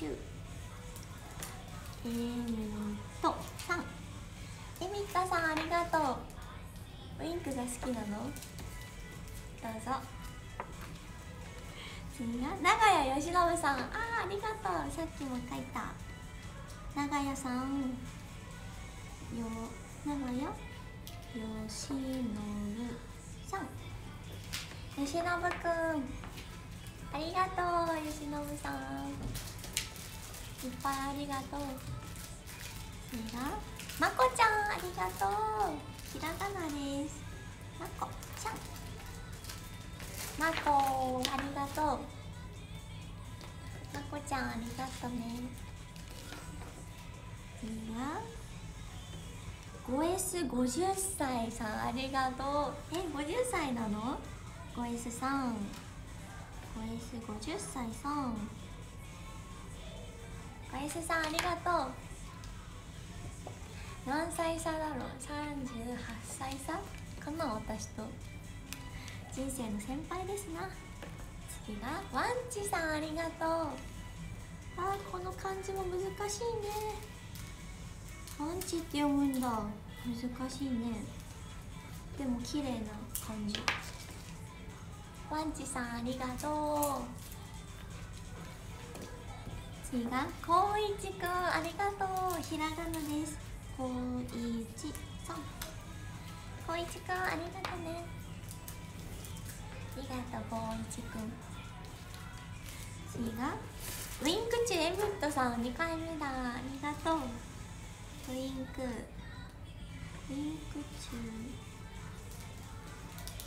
チューえーとさん。エミッタさんありがとう。ウインクが好きなの？どうぞ。次が長屋由伸さん。あーありがとう。さっきも書いた。長屋さん。よ長屋？よしのぶさん。よしのぶくん。ありがとうよしのぶさん。いっぱいありがとう。次がまこちゃんありがとう。ひらがなです。まこちゃん。まこありがとう。まこちゃんありがとうね次が 5S50 歳さんありがとう。え50歳なの？5S さん。5S50 歳さん。5S さんありがとう。何歳差だろう？38歳差かな私と。人生の先輩ですな。次がワンチさんありがとう。あーこの漢字も難しいね。ワンチって読むんだ。難しいね。でも綺麗な漢字。ワンチさんありがとう。次がこういちくんありがとう。ひらがなです。こういちさんこういちくんありがとうね。ありがとうこういちくん。次がウインクチュエムットさん2回目だありがとう。ウインクウインクチ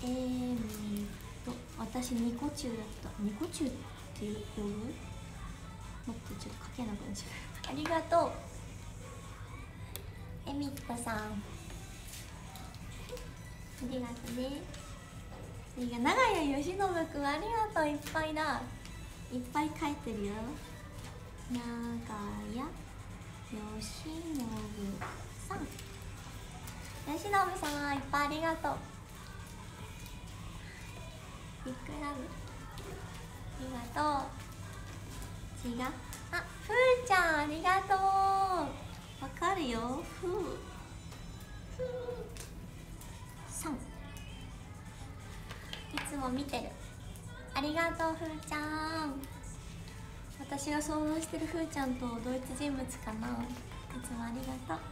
ュエミット私ニコチュウだった。ニコチュウって呼ぶ？もっとちょっと書けなくなっちゃう。ありがとう。エミットさん。ありがとうね。次が長屋由伸くんありがとう。いっぱいだ。いっぱい書いてるよ。長屋。由伸さん。由伸さんいっぱいありがとう。ビッグラブありがとう。次が。あふーちゃんありがとう。わかるよ。ふーふーさん。いつも見てる。ありがとうふーちゃん。私が想像してるふーちゃんと同一人物かな。いつもありがとう。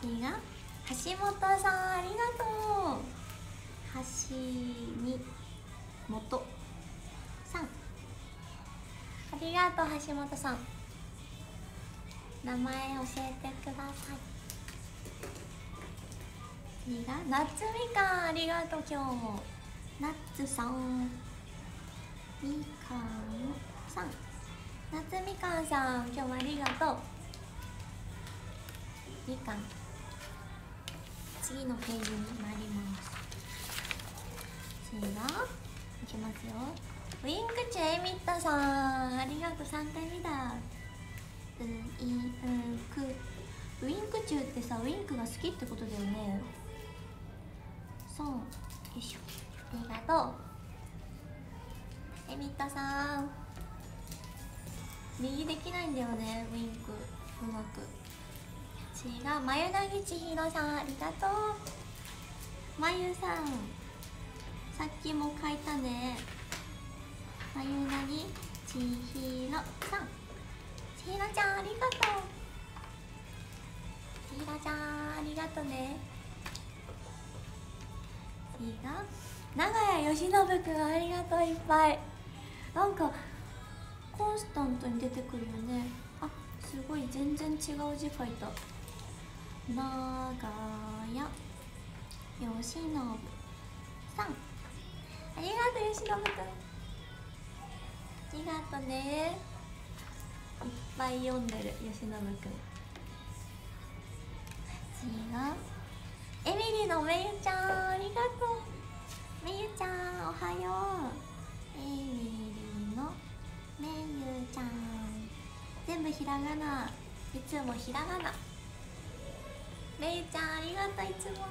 次が。橋本さんありがとう。橋に元。りがとう橋本さん。名前教えてください。次が夏みかんありがとう今日も。ナッツさん。みかんさん。夏みかんさん今日もありがとう。みかん。次のページに参ります。次がいきますよ。ウインクチュエミットさん。ありがとう。3回目だウインクウインクチュってさウインクが好きってことだよね。そう。よいしょ。ありがとう。エミットさん。右できないんだよねウインク。うまく。次がまゆなぎちひろさん。ありがとう。まゆさん。さっきも書いたね。まゆなぎちひろさん。ちひろちゃんありがとう。ちひろちゃんありがとうね次が長屋由伸くんありがとういっぱい。なんかコンスタントに出てくるよね。あすごい。全然違う字書いた。長屋由伸さん。ありがとう由伸くん。りがとうね。いっぱい読んでる由伸くん。次がエミリーのめゆちゃんありがとう。めゆちゃんおはよう。エミリーのめゆちゃん。全部ひらがな。いつもひらがな。めゆちゃんありがとういつも。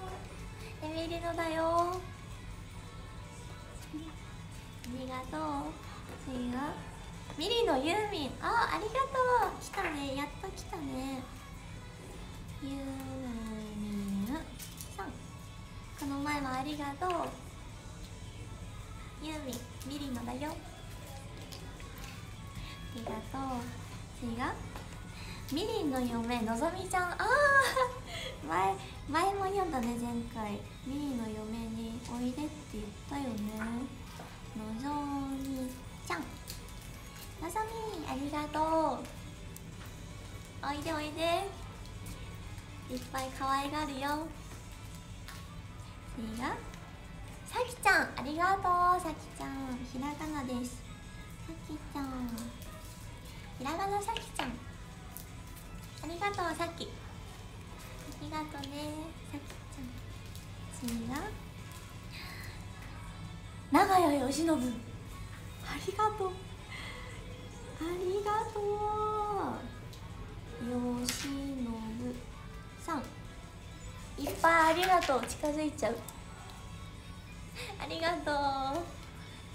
エミリーのだよ。ありがとう？次がミリのユーミンあありがとう来たねやっと来たねユーミンさん。この前もありがとう。ユーミンミリのだよ。ありがとう。次がミリンの嫁のぞみちゃん。ああ前前も読んだね前回。ミリンの嫁においでって言ったよね。のぞみ。ちゃんのぞみありがとう。おいでおいで。いっぱい可愛がるよ。次がさきちゃんありがとう。さきちゃんひらがなです。さきちゃん。ひらがなさきちゃん。ありがとうさき。ありがとうね。さきちゃん。次が 長屋由伸ありがとう。ありがとう。よしのぶさん。いっぱいありがとう。近づいちゃう。ありがとう。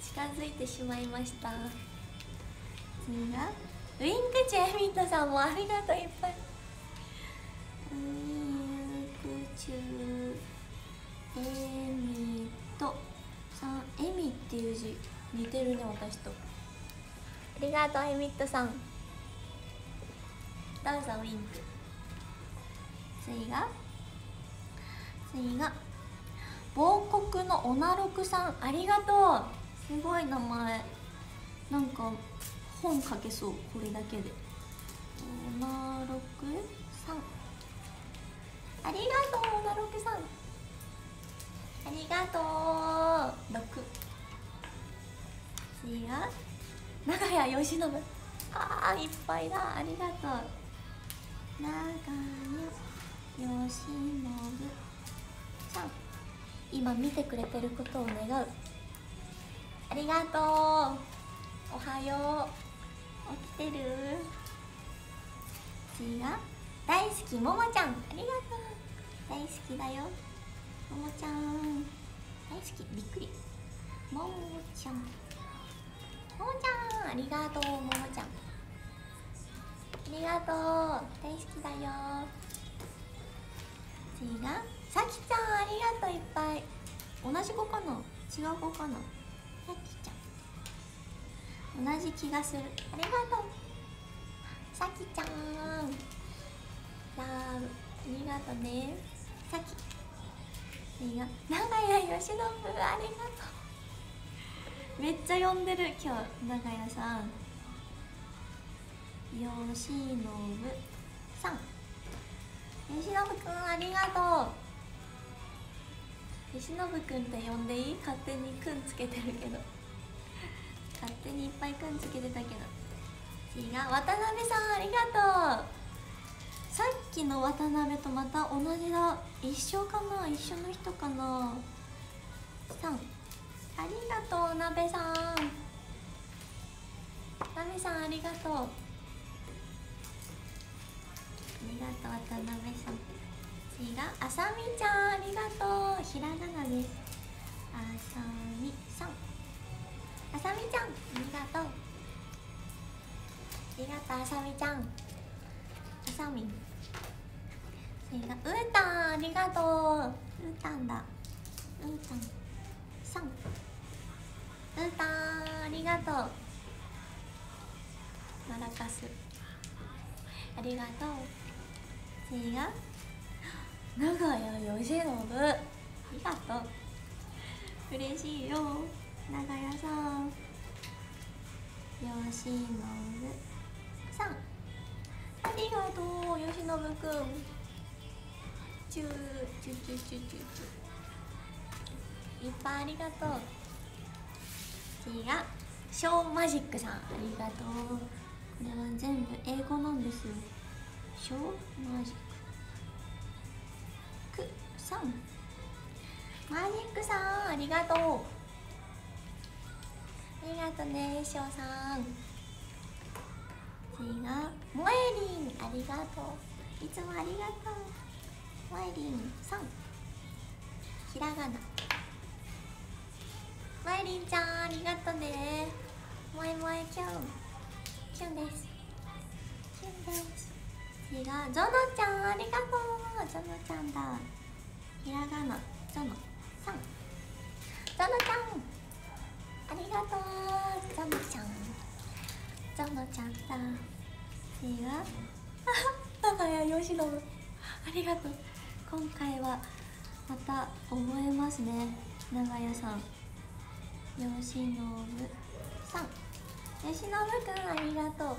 近づいてしまいました。次がウィンクチュエミットさんもありがとう。いっぱい。ウィンクチュエミットさん。エミっていう字。似てるね私と。ありがとうエミットさん。ダンサーウィン。ク次が？次が？亡国のオナロクさん。ありがとう。すごい名前。なんか本書けそう。これだけで。オナロクさん。ありがとうオナロクさん。ありがとう。6ーが長屋よしのぶあーいっぱいだ。ありがとう。長屋よしのぶちゃん今見てくれてることを願う。ありがとう。おはよう。起きてる？次が大好きももちゃん。ありがとう。大好きだよ。ももちゃん。大好き。びっくり。ももちゃん。ももちゃん。ありがとうももちゃん。ありがとう。大好きだよ。次がさきちゃんありがとういっぱい。同じ子かな？違う子かな？さきちゃん。同じ気がする。ありがとう。さきちゃん。ラーありがとうね。さき。次が長屋由伸ありがとう。めっちゃ呼んでる今日長屋さん。よしのぶさん。よしのぶくんありがとう。よしのぶくんって呼んでいい？勝手にくんつけてるけど。勝手にいっぱいくんつけてたけど。次が渡辺さんありがとう。さっきの渡辺とまた同じだ。一緒かな？一緒の人かな？さん。ありがとう。鍋さん鍋さんありがとう。ありがと。う渡辺さん。次があさみちゃん。ありがとうひらがなですあさみさん。あさみちゃん。ありがとうありがとうあさみちゃん。あさみ次がうーたん。ありがとううーたん。だうーたん。さん。うーたんありがとうマラカスありがとう次が長屋由伸ありがとう嬉しいよ長屋さん由伸さんありがとう由伸くんチューチュチュチュチュチュいっぱいありがとう。次がショーマジックさん。ありがとうこれは全部英語なん。ですよショーマジックくさん。マジックさん。ありがとうありがとうねショーさん。次がモエリンありがとういつもありがとうモエリンさん。ひらがなモエリンちゃんありがとうね。もえもえきゅん。キュンです。キュンです。次がゾノちゃんありがとう。ゾノちゃんだ。ひらがな。ゾノ。さん。ゾノちゃん。ありがとう。ゾノちゃん。ゾノちゃんだ。次が？長谷よしのありがとう。今回はまた覚えますね。長屋さん。よしのぶさん。よしのぶくんありがとう。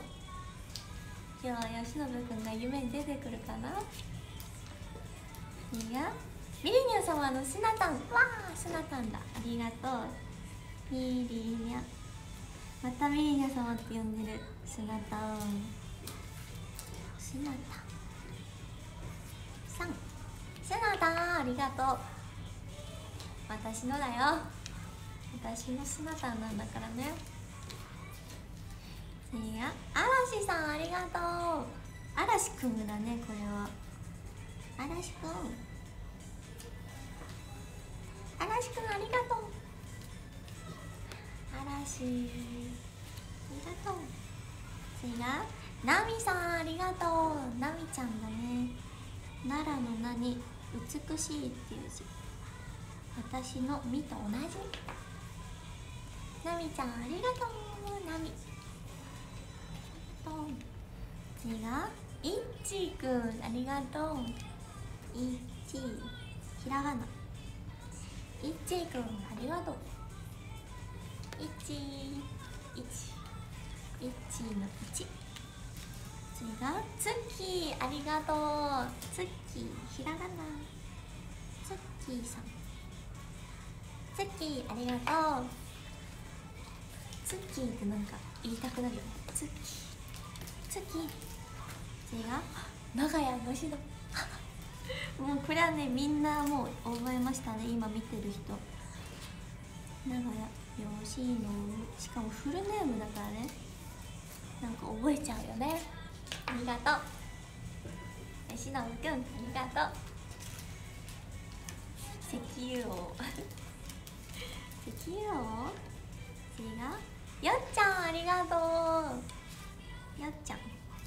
今日はよしのぶくんが夢に出てくるかな？次がミリニャ様のシナタン。わあシナタンだ。ありがとう。ミリニャまたミリニャ様って呼んでる。シナタン。シナタンさん。シナタンありがとう。私のだよ。私のシナタンなんだからね。次が嵐さんありがとう。嵐くんだねこれは。嵐くん。嵐くんありがとう。嵐ありがとう。次がナミさんありがとう。ナミちゃんだね。奈良の名に美しいっていう字。私の「み」と同じ。ナミちゃんありがとうナミ。と次がいっちーくんありがとう。いっちーひらがな。いっちーくんありがとう。いっちーいち。いっちーの1次がツッキーありがとう。ツッキーひらがな。ツッキーさん。ツッキーありがとう。ツッキーってなんか言いたくなるよね。ツッキー。ツッキー。次が長屋のしの もうこれはねみんなもう覚えましたね。今見てる人。長屋よしの。しかもフルネームだからね。なんか覚えちゃうよね。ありがとう。しのぶくんありがとう。石油王。石油王？次がよっちゃんありがとう。よっちゃん。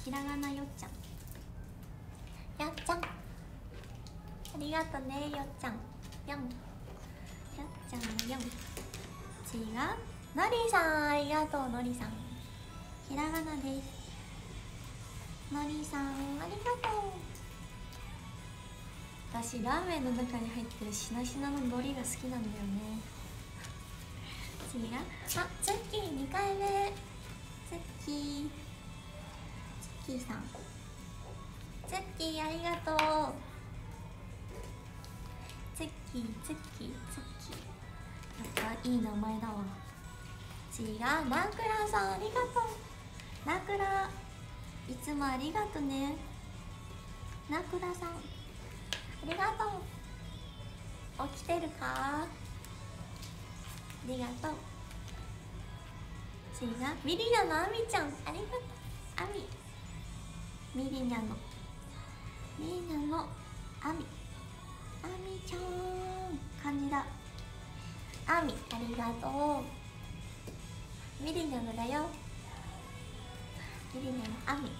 ひらがなよっちゃん。よっちゃん。ありがとねよっちゃん。よん。よっちゃんのよん。次がのりさんありがとうのりさん。ひらがなです。のりさんありがとう。私ラーメンの中に入ってるしなしなの海苔が好きなんだよね。次があツッキー2回目。ツッキーツッキーさん。ツッキーありがとう。ツッキーツッキーツッキーやっぱいい名前だわ。次がナクラさんありがとう。ナクラいつもありがとね。ナクラさんありがとう。起きてるか？ありがとう。次がミリナのアミちゃん。ありがとう。アミ。ミリナの。ミリナのアミ。アミちゃん。感じだ。アミ。ありがとう。ミリナのだよ。ミリナのアミ。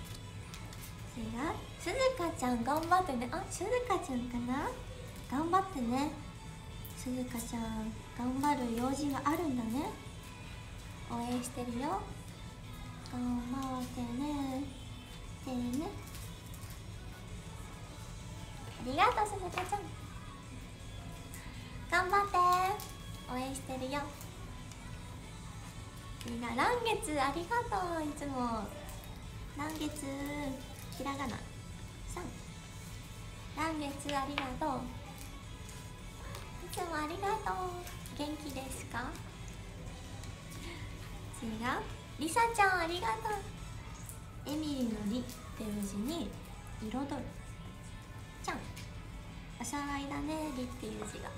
次がすずかちゃん頑張ってね。あすずかちゃんかな？頑張ってね。すずかちゃん。頑張る用事があるんだね。応援してるよ。頑張ってね。てね。ありがとうすずかちゃん。頑張って。応援してるよ。みんな来月ありがとう。いつも。来月ひらがな3来月ありがとう。いつもありがとう。元気ですか？次がりさちゃんありがとう。エミリのりっていう字に彩る。ちゃん。おしゃがいだねりっていう字が。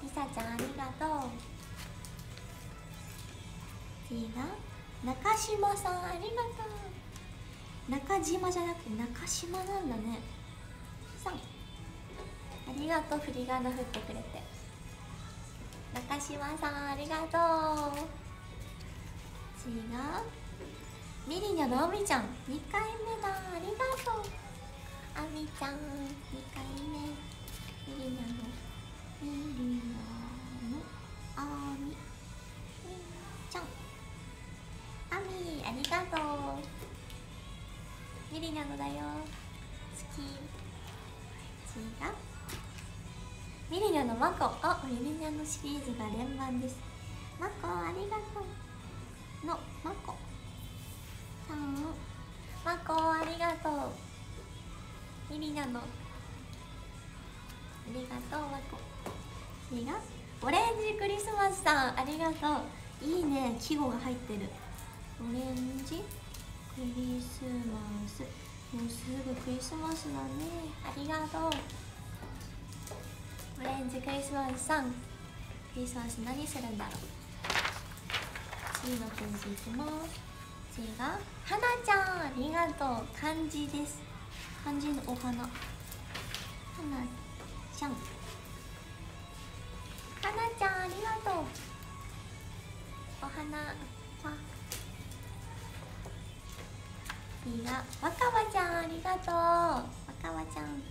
りさちゃんありがとう。次が中島さんありがとう。中島じゃなくて中島なんだね。さん。ありがとう振り仮名振ってくれて。中島さんありがとう次がミリニャのあみちゃん2回目だありがとうあみちゃん2回目ミリニャのミリニャのあみみちゃんあみありがとうミリニャのだよ好き違うミリニャのマコあミリニャのシリーズが連番です。マコありがとう。のマコ。さん。マコありがとう。ミリナの。ありがとうマコ。次がオレンジクリスマスさん。ありがとう。いいね。季語が入ってる。オレンジクリスマス。もうすぐクリスマスだね。ありがとう。オレンジクリスマスさん。クリスマス何するんだろう。次のページいきます。次がはなちゃん。ありがとう。漢字です。漢字のお花。はなちゃん。はなちゃんありがとう。お花は。次が若葉ちゃんありがとう。若葉ちゃん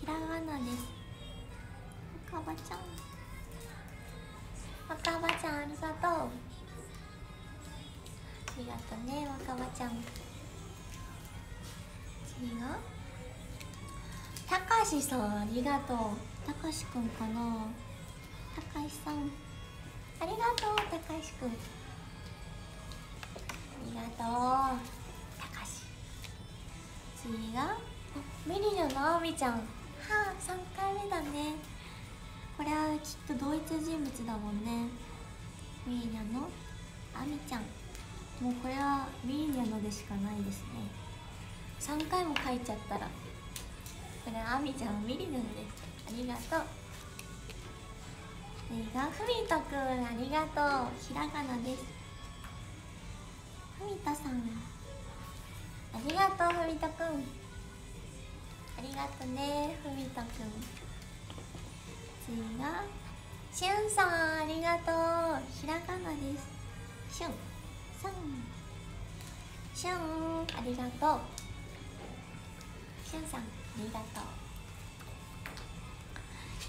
ひらがなです。若葉ちゃん。若葉ちゃんありがとう。ありがとうね若葉ちゃん。次が？たかしさんありがとう。たかしくんかな？たかしさん。ありがとうたかしくん。ありがとう。たかし。次が？ミリのなおみちゃん。はあ3回目だね。これはきっと同一人物だもんね。ミリニャの？あみちゃん。もうこれはミーニャのでしかないですね。3回も書いちゃったら。これはあみちゃんミリナので。すありがとう。がふみとくん。ありがとう。ひらがなです。ふみとさん。ありがとうふみとくん。ありがとうねふみとくん。次がしゅんさんありがとう。ひらがなです。しゅん。さん。しゅんありがとう。しゅんさんありがとう。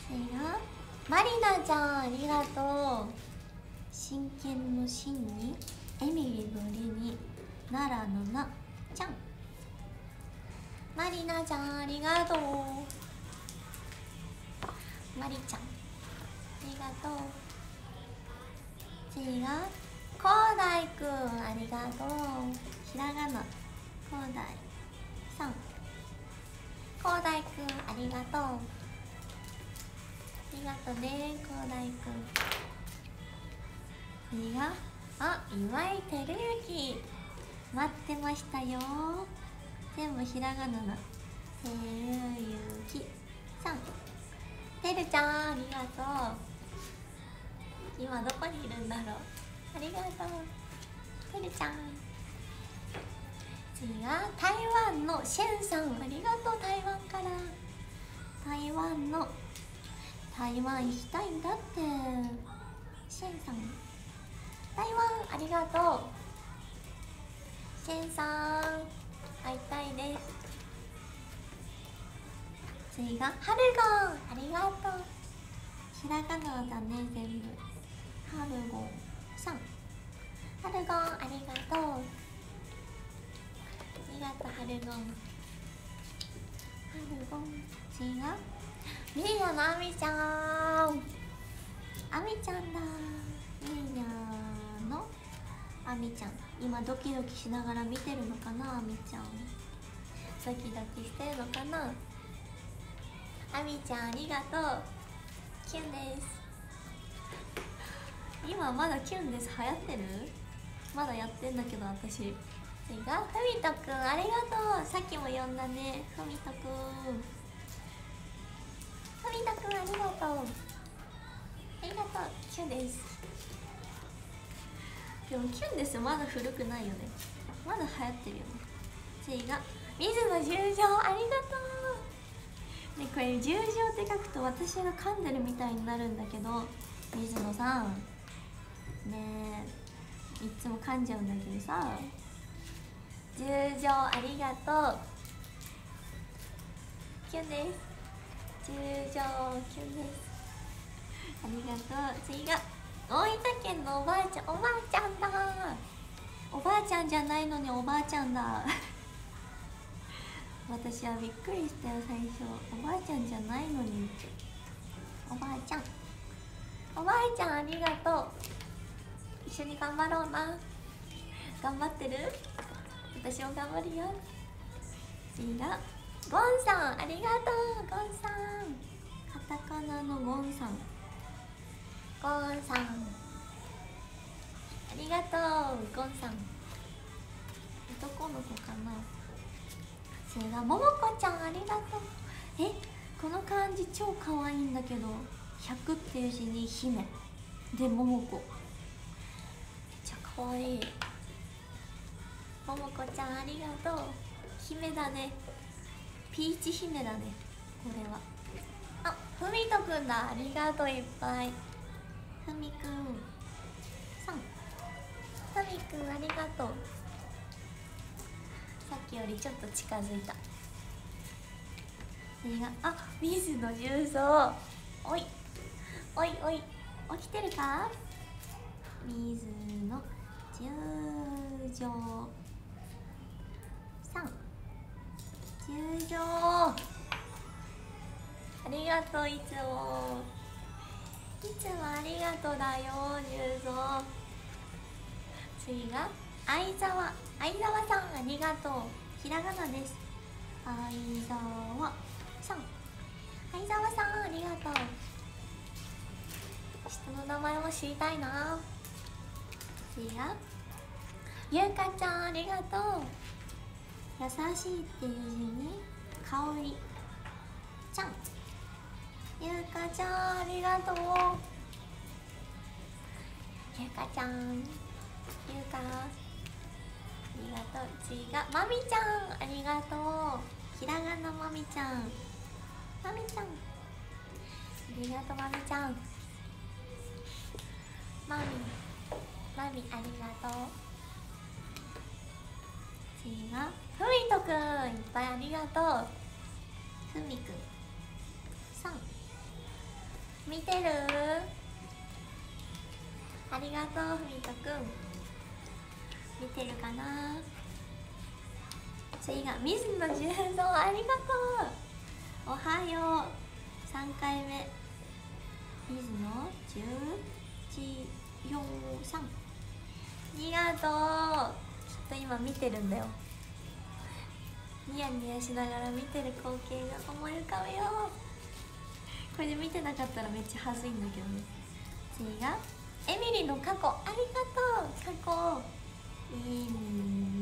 次がマリナちゃんありがとう。真剣の真にエミリのりに奈良のなちゃん。マリナちゃんありがとう。マリちゃん。ありがとう。次がこうだいくんありがとう。ひらがな。こうだいさん。こうだいくんありがとう。ありがとうねこうだいくん。次があ今井照之。待ってましたよ。全部ひらがなだ。てるゆきさん。てるちゃんありがとう。今どこにいるんだろうありがとう。てるちゃん次は台湾のシェンさん。ありがとう。台湾から台湾の台湾行きたいんだってシェン。さん台湾ありがとう。シェンさん。会いたいです。次がハルゴンありがとうひらがなだね全部。ハルゴンさん。ハルゴンありがとう。ありがとうハルゴンハルゴン次がミーヤのアミちゃん。アミちゃんだ。ミーヤのアミちゃん今ドキドキしながら見てるのかなアミちゃん。ドキドキしてるのかな。アミちゃんありがとう。キュンです。今まだキュンです。流行ってる？まだやってんだけど私。次がふみとくんありがとう。さっきも呼んだね。ふみとくん。ふみとくんありがとう。ありがとう。キュンです。でもキュンですまだ古くないよね。まだ流行ってるよね。次が水野十条ありがとう。ねこれ十条って書くと私が噛んでるみたいになるんだけど水野さん。ねえいつも噛んじゃうんだけどさ。十条ありがとう。キュンです。十条キュンです。ありがとう。次が大分県のおばあちゃんおばあちゃんだ。おばあちゃんじゃないのにおばあちゃんだ。私はびっくりしたよ最初。おばあちゃんじゃないのに。おばあちゃん。おばあちゃんありがとう。一緒に頑張ろうな。頑張ってる？私も頑張るよ。次がゴンさんありがとう。ゴンさん。カタカナのゴンさん。ゴンさん。ありがとうゴンさん。男の子かな。それがももこちゃんありがとうえこの漢字超可愛いいんだけど100っていう字に姫。でももこめっちゃ可愛いももこちゃんありがとう姫だね。ピーチ姫だね。これは。あふみとくんだ。ありがとういっぱい。ふみくん。さん。ふみくんありがとう。さっきよりちょっと近づいた。次があ水野重曹おい。おいおい。起きてるか？水野十条さん。十条。ありがとういつも。いつもありがとうだよ十蔵次が？相沢相沢さんありがとう。ひらがなです。相沢さん。相沢さんありがとう。人の名前も知りたいな。次がゆうかちゃんありがとう。優しいっていう字に香り。ちゃん。ゆうかちゃんありがとう。ゆうかちゃん。ゆうかりがとう。次がまみちゃん。ありがとう。ひらがなまみちゃん。まみちゃん。ありがとうまみちゃん。まみまみありがとう。次がふみとくん。いっぱいありがとう。ふみくん。さん。見てる？ありがとうふみとくん。見てるかな？次が水野十三ありがとう。おはよう。3回目。水野十一四三。ありがとうきっと今見てるんだよ。ニヤニヤしながら見てる光景が思い浮かぶよ。これで見てなかったらめっちゃ恥ずいんだけどね。次がエミリの過去。ありがとう。過去。エミ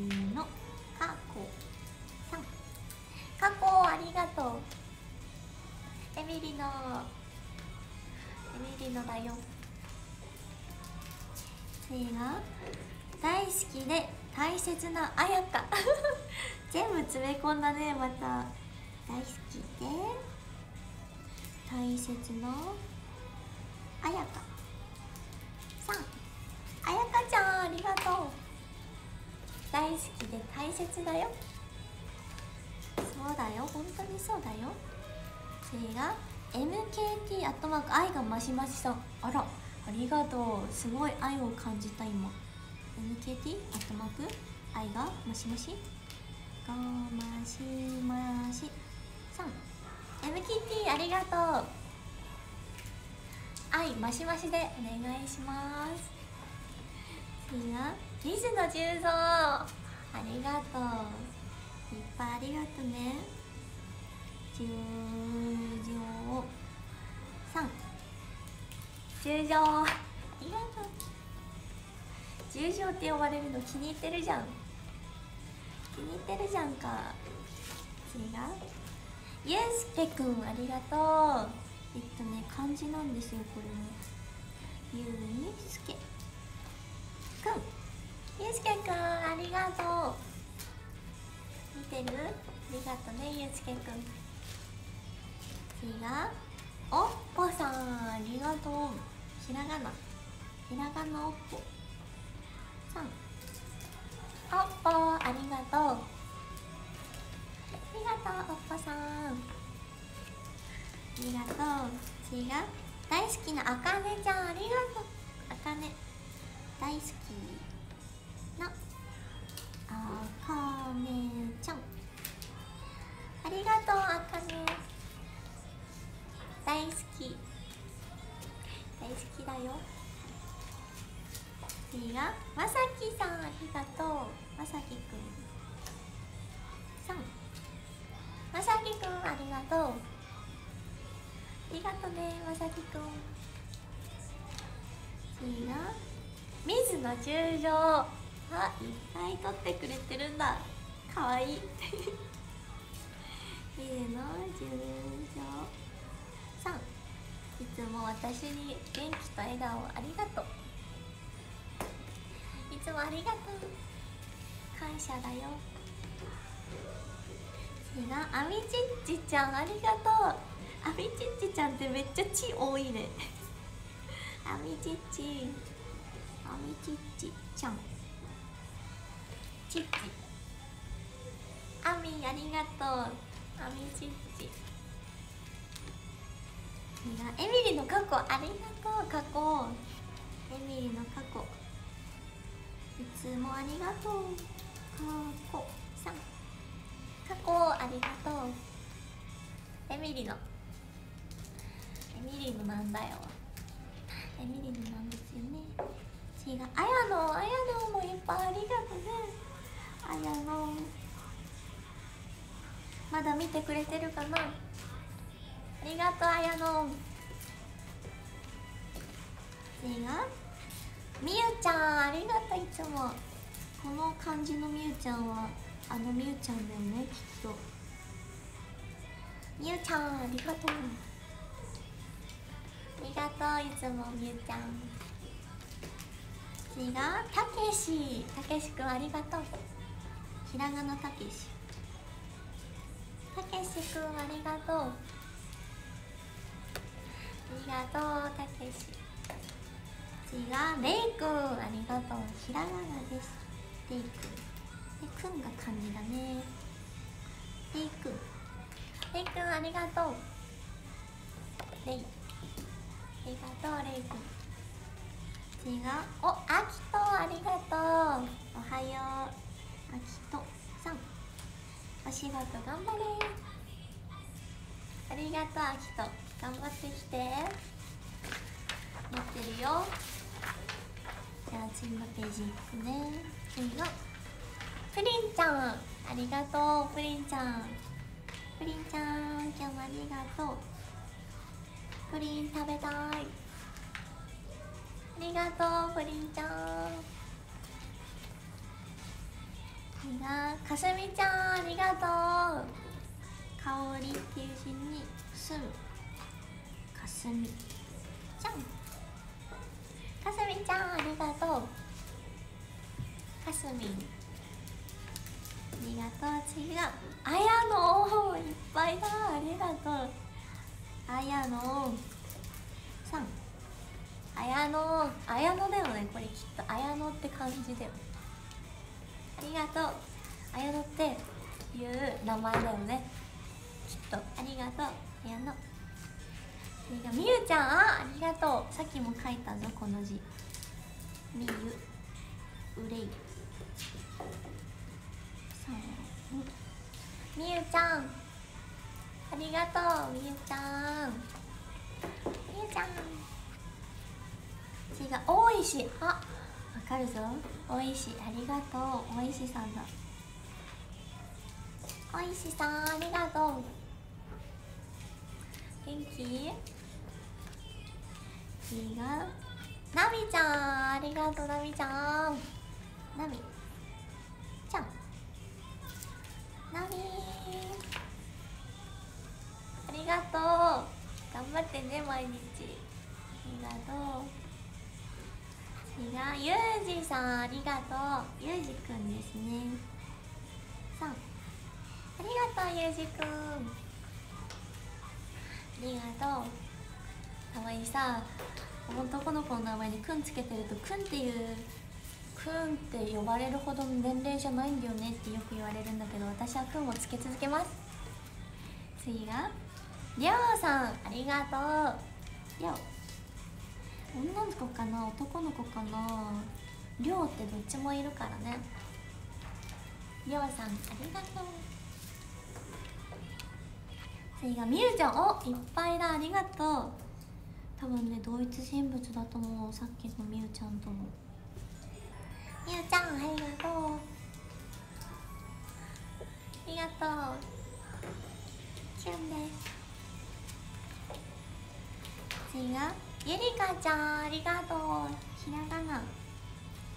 リの過去さん。過去ありがとう。エミリのエミリのだよ。次が大好きで大切なあやか。全部詰め込んだねまた。大好きで大切なあやか。さん。あやかちゃんありがとう。大好きで大切だよ。そうだよ。本当にそうだよ。次が MKT アットマーク愛がマシマシさん。あらありがとう。すごい愛を感じた今。MKT アットマーク愛がマシマシがマシマシさん。MKT ありがとう。愛マシマシでお願いします。次は？水野十三ありがとう。いっぱいありがとね。十条さん十条ありがとう十条って呼ばれるの気に入ってるじゃん。気に入ってるじゃんか。次がゆうすけくんありがとう。えっとね漢字なんですよこれもゆうにすけくんゆうすけくんありがとう。見てる？ありがとうねゆうすけくん次がおっぽさんありがとう。ひらがな。ひらがなおっぽ。さん。おっぽありがとう。ありがとうおっぽさん。ありがとう。違う？大好きなあかねちゃんありがとう。あかね大好き。なあかねちゃん。ありがとうあかね大好き。大好きだよ。次がまさきさんありがとう。まさきくんさん。まさきくんありがとう。ありがとねまさきくん。次が水の十条。あいっぱい取ってくれてるんだ。かわいい。水の十条。さん。いつも私に元気と笑顔ありがとう。いつもありがとう。感謝だよ。次があみちっちちゃんありがとう。あみちっちちゃんってめっちゃ血多いね。あみちっちあみちっちちゃん。ちっちあみありがとうあみちっち次がエミリの過去。ありがとう。過去エミリの過去。いつもありがとう過去さん。過去ありがとうエミリのエミリのなんだよエミリのなんですよね。違う。あやのあやのもいっぱいありがとうね。あやのまだ見てくれてるかな？ありがとう。あやの次がみゆちゃんありがとう。いつもこの感じのみゆちゃんはあのみゆちゃんだよねきっとみゆちゃんありがとうありがとういつもみゆちゃん次がたけしたけしくんありがとうひらがなたけし。たけしくんありがとう。ありがとうたけし。次がれいくんありがとう。ひらがなです。れいく。んでくんが漢字だね。れいく。んれいくんありがとう。れい。ありがとうれいくん。次がおあきとありがとう。お仕事頑張れありがとうあきと頑張ってきて。待ってるよ。じゃあ次のページいくね。次がプリンちゃん。ありがとうプリンちゃん。プリンちゃん今日もありがとう。プリン食べたい。ありがとうプリンちゃん。がかすみちゃんありがとう。香りっていう字に住むかすみちゃんかすみちゃんありがとう。かすみありがとう次があやのいっぱいだありがとう。あやのさんあやのあやのだよねこれきっとあやのって感じだよあありがとう。あやのっていう名前だよね。きっと。ありがとうあやの。みゆちゃんありがとう。さっきも書いたぞこの字。みゆうれい。みゆちゃん。ありがとうみゆちゃん。みゆちゃん。次が大石あわかるぞ。大石ありがとう。大石さんだ。大石さんありがとう。元気？次が？なみちゃんありがとうなみちゃん。なみちゃん。なみありがとう。頑張ってね毎日。ありがとう。がゆうじさんありがとう。ゆうじくんですね。さんありがとうゆうじくん。ありがとう。たまにさ男の子の名前に「くん」つけてると「くん」っていうくんって呼ばれるほどの年齢じゃないんだよねってよく言われるんだけど私はくんをつけ続けます。次がりょうさんありがとう。りょう。女の子かな？男の子かな？りょうってどっちもいるからね。りょうさんありがとう。次がみゆちゃん。おいっぱいだ。ありがとう。多分ね同一人物だと思う。さっきのみゆちゃんとも。みゆちゃんありがとう。ありがとう。キュンです。次が？ゆりかちゃんありがとう。ひらがな。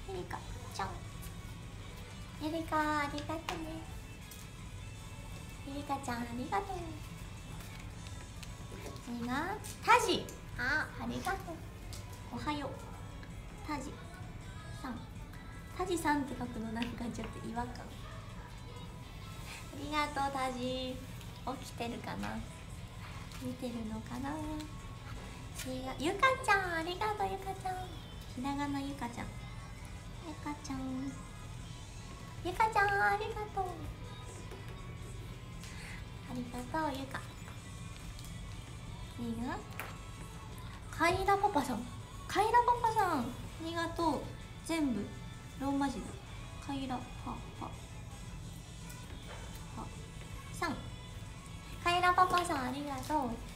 ゆりかちゃん。ゆりかありがとうね。ゆりかちゃんありがとう次がたじあ。ありがとう。おはよう。たじさん。たじさんって書くのなんかちょっと違和感。ありがとうたじ起きてるかな？見てるのかな？ゆかちゃんありがとう。ゆかちゃんひらがなゆかちゃんゆかちゃんゆかちゃんありがとう。ありがとう。ゆかいいなカイラパパさんカイラパパさんありがとう。全部ローマ字だカイラパパさんカイラパパさんありがとう。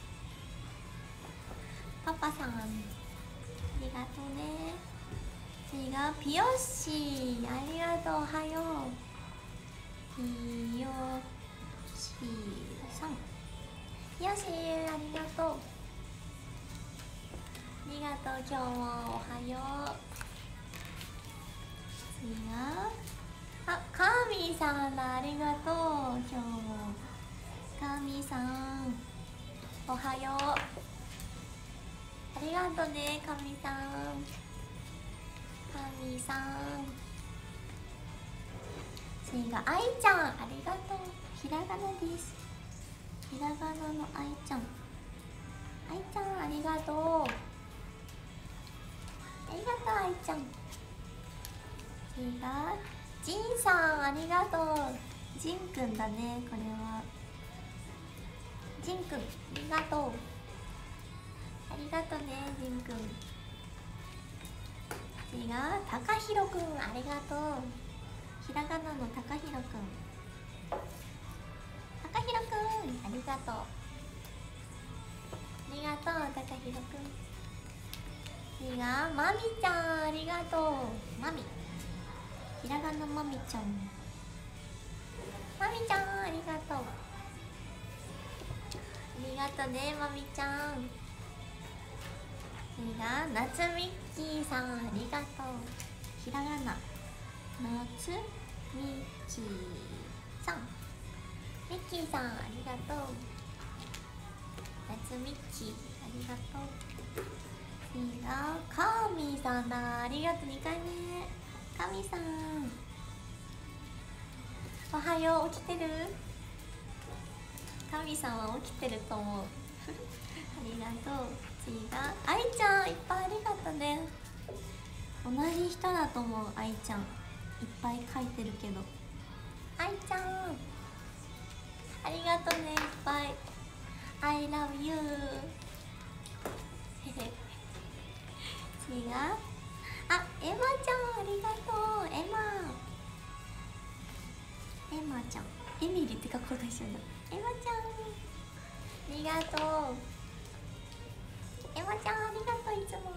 パパさん。ありがとうね。次がピヨッシー。ありがとう。おはよう。ピヨッシーさん。ピヨッシーありがとう。ありがとう。今日もおはよう。次があカーミーさんだ。ありがとう。今日も。カーミーさん。おはよう。ありがとうねカミさん。カミさん。次があいちゃん。ありがとう。ひらがなです。ひらがなのあいちゃん。あいちゃんありがとう。ありがとうあいちゃん。次がジンさんありがとう。ジンくんだねこれは。ジンくんありがとう。ありがとねジンくん次がたかひろくんありがとう。ひらがなのたかひろくん。たかひろくんありがとう。ありがとうたかひろくん。次がまみちゃんありがとう。まみひらがなまみちゃん。まみちゃんありがとう。ありがとうねまみちゃん。次が夏ミッキーさんありがとう。ひらがな。夏ミッキーさん。ミッキーさんありがとう。夏ミッキーありがとう。次がカーミーさんだ。ありがとう2回目。カーミーさん。おはよう起きてる？カーミーさんは起きてると思う。ありがとう。次が愛ちゃんいっぱいありがとね。同じ人だと思う愛ちゃん。いっぱい書いてるけど。愛ちゃん。ありがとうねいっぱい。I love you 次があエマちゃんありがとう。エマ。エマちゃん。エミリって書こうとしてるエマちゃん。ありがとう。エマちゃん。ありがとういつも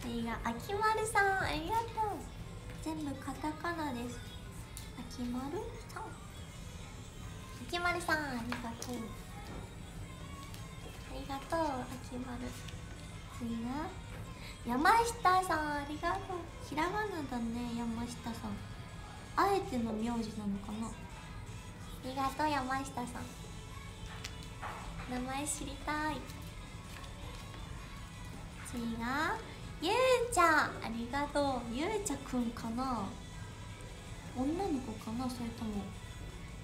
次があきまるさん。ありがとう全部カタカナですあきまるさん。あきまるさん。ありがとうありがとうあきまる次が山下さん。ありがとうひらがなだね山下さん。あえての名字なのかなありがとう山下さん。名前知りたい。次がゆうちゃん。ありがとう。ゆうちゃくんかな？女の子かな？それとも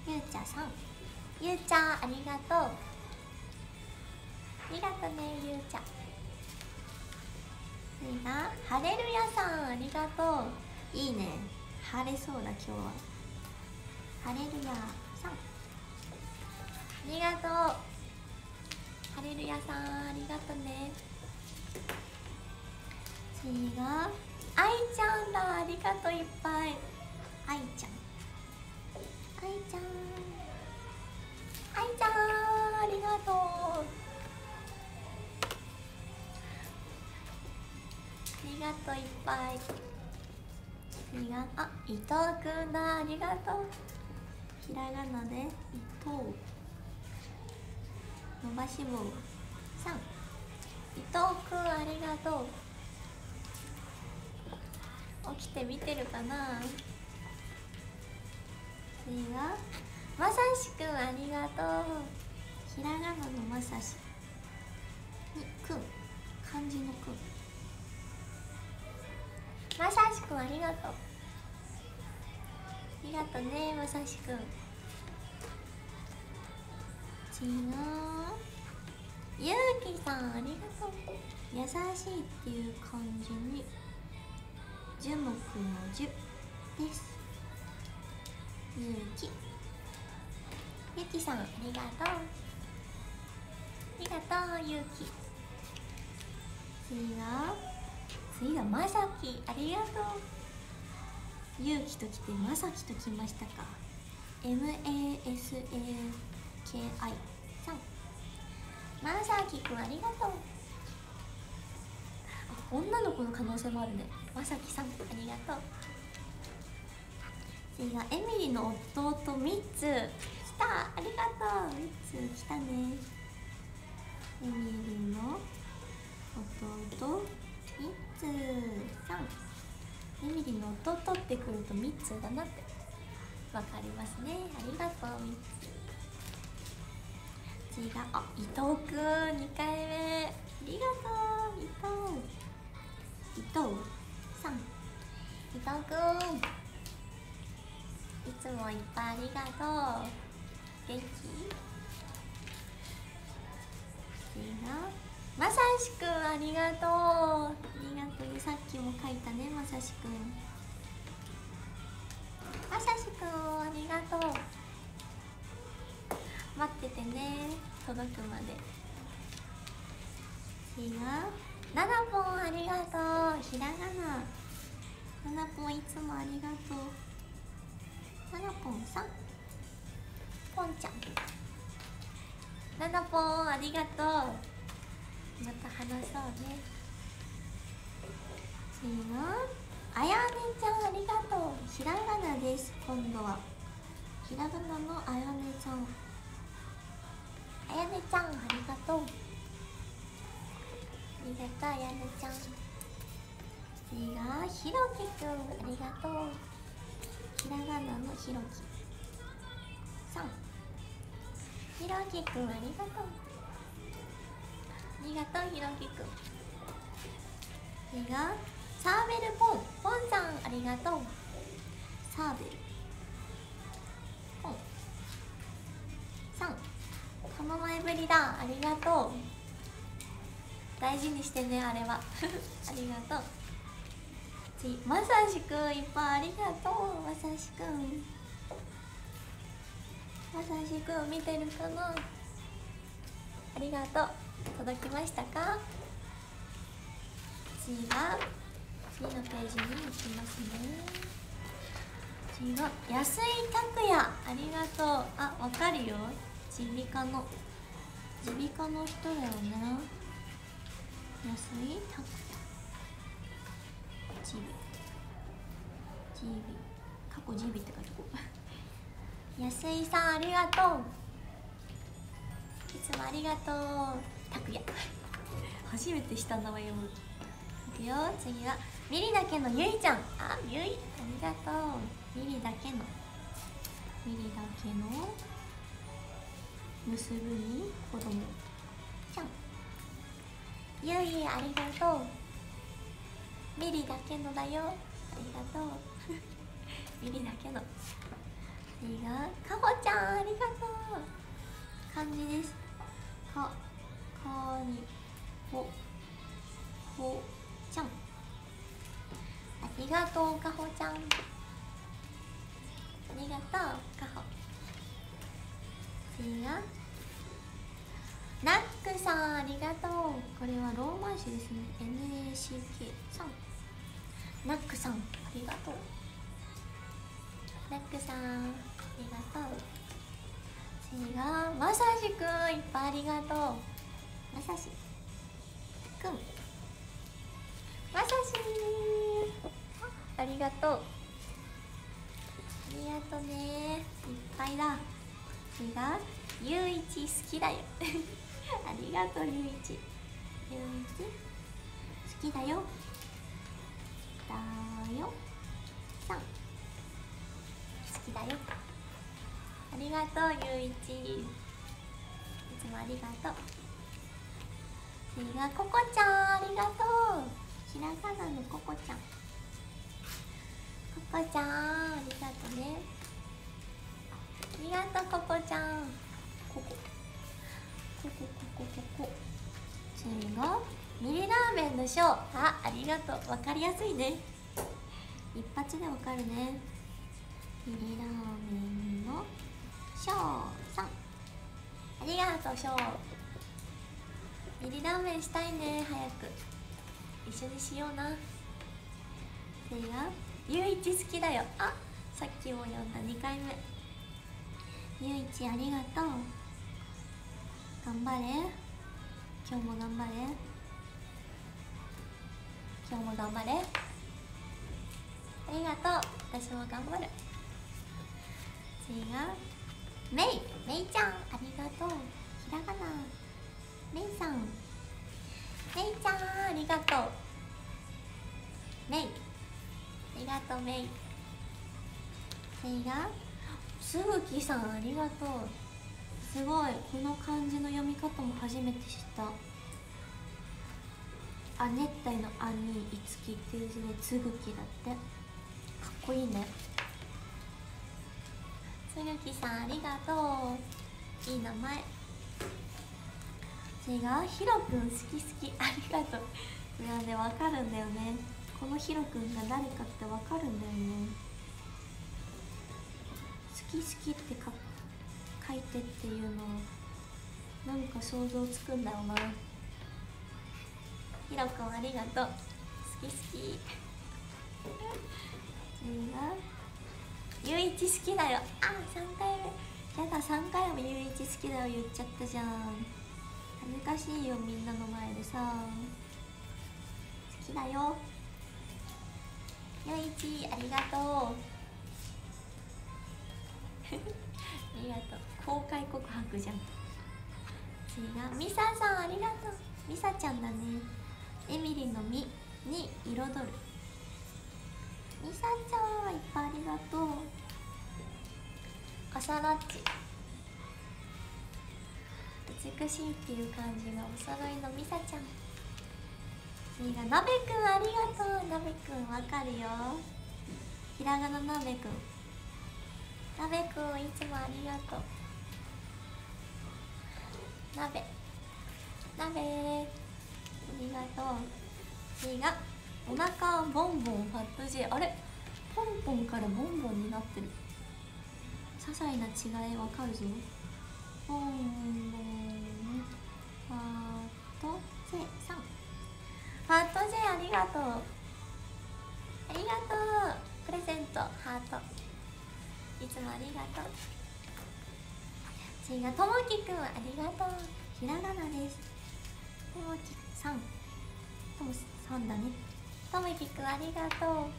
ゆうちゃさん？ゆうちゃんありがとう。ありがとうねゆうちゃん。次がハレルヤさんありがとう。いいね。晴れそうだ今日は。ハレルヤさん。ありがとう。ハレルヤさんありがとうね。次が愛ちゃんだ。ありがとういっぱい。愛ちゃん。愛ちゃん。愛ちゃんありがとう。ありがとういっぱい。次があ伊藤くんだ。ありがとう。ひらがなで伊藤。伸ばし棒3伊藤くんありがとう。起きて見てるかな？次がまさしくんありがとう。ひらがなのまさしにくん。漢字のくん。まさしくんありがとう。ありがとうねまさしくん。次がゆうきさんありがとう優しいっていう漢字に樹木の樹ですゆうきゆきさんありがとうありがとうゆうき次が次がまさきありがとうゆうきときてまさきときましたか MASA KI さん。まさきくんありがとう。女の子の可能性もあるね。まさきさんありがとう。次がエミリの弟ミッツ。来たありがとう。ミッツ来たね。エミリの弟ミッツさん。エミリの弟ってくるとミッツだなって。わかりますね。ありがとうミッツ。次があ伊藤くん2回目。ありがとう伊藤。伊藤さん。伊藤くん。いつもいっぱいありがとう。元気？次がまさしくんありがとう。ありがとうさっきも書いたねまさしくん。まさしくんありがとう。待っててね。届くまで。次がなななぽんありがとう。ひらがな。ななぽんいつもありがとう。ななぽんさん。ぽんちゃん。ななぽんありがとう。また話そうね。次があやねちゃんありがとう。ひらがなです。今度は。ひらがなのあやねちゃん。あやねちゃんありがとう。ありがとうあやねちゃん。次がひろきくんありがとう。ひらがなのひろき。さん。ひろきくんありがとう。ありがとうひろきくん。次がサーベルポン。ポンさんありがとう。サーベル。ポン。さん。この前ぶりだ。ありがとう。大事にしてねあれは。ありがとう。次まさしくんいっぱいありがとう。まさしくん。まさしくん見てるかな？ありがとう。届きましたか？次が次のページに行きますね。次が安井拓也。ありがとう。あわかるよ。耳鼻科の耳鼻科の人だよね。安井拓也耳鼻。耳鼻。過去耳鼻って書いてこう。安井さんありがとう。いつもありがとう。拓也。初めて下の名前読む。いくよ。次はミリだけのゆいちゃん。あゆい。ありがとう。ミリだけの。ミリだけの。結ぶに子供。ちゃん。ゆいありがとう。ミリだけのだよ。ありがとう。ミリだけの。次がかほちゃんありがとう。漢字です。かかにほほちちゃん。ありがとうかほちゃん。ありがとうかほ。次がナックさんありがとう。これはローマ字ですね。NACK さん。ナックさんありがとう。ナックさんありがとう。次がまさしくんいっぱいありがとう。まさしくん。まさしありがとう。ありがとうね。いっぱいだ。次がゆういち好きだよ。ありがとうゆういち。ゆういち好きだよ。だよ。さん。好きだよ。ありがとうゆういち。いつもありがとう。次がここちゃんありがとう。ひらがなのここちゃん。ここちゃんありがとうね。ありがとうここちゃん。ここここここここ次がミリラーメンのショーあありがとうわかりやすいね一発でわかるねミリラーメンのショーさんありがとうショーミリラーメンしたいね早く一緒にしような次がゆういち好きだよあさっきも読んだ2回目ゆういちありがとう頑張れ。今日も頑張れ。今日も頑張れ。ありがとう。私も頑張る。次がめいめいちゃん。ありがとう。ひらがな。めいさん。めいちゃん。ありがとう。めいありがとうめい次がすぐきさん。ありがとう。すごい。この漢字の読み方も初めて知った。亜熱帯の「あ」に「いつき」っていう字で「つぐき」だって。かっこいいね。つぐきさんありがとう。いい名前。違う。ひろくん好き好き。ありがとう。いやねわかるんだよね。このひろくんが誰かってわかるんだよね。好き好きってか書いてっていうのなんか想像つくんだよな。ひろくんありがとう。好き好き。次がゆういち好きだよ。あ三3回目。やだ3回もゆういち好きだよ言っちゃったじゃん。恥ずかしいよみんなの前でさ。好きだよ。ゆういちありがとう。ありがとう。公開告白じゃん。次がミサさんありがとう。ミサちゃんだね。エミリの「み」に彩る。ミサちゃんいっぱいありがとう。カサラッチ美しいっていう感じがお揃いのミサちゃん。次がなべくんありがとう。なべくんわかるよ。ひらがななべくん。なべくんいつもありがとう。なべなべありがとう。次がお腹ボンボンファット J あれ？ポンポンからボンボンになってる。些細な違いわかるぞ。ボンボンファット J さん。ファット J ありがとう。ありがとう。プレゼント。ハート。いつもありがとう。次がともきくんありがとう。ひらがなです。ともきさん。ともさんだね。ともきくんありがとう。あ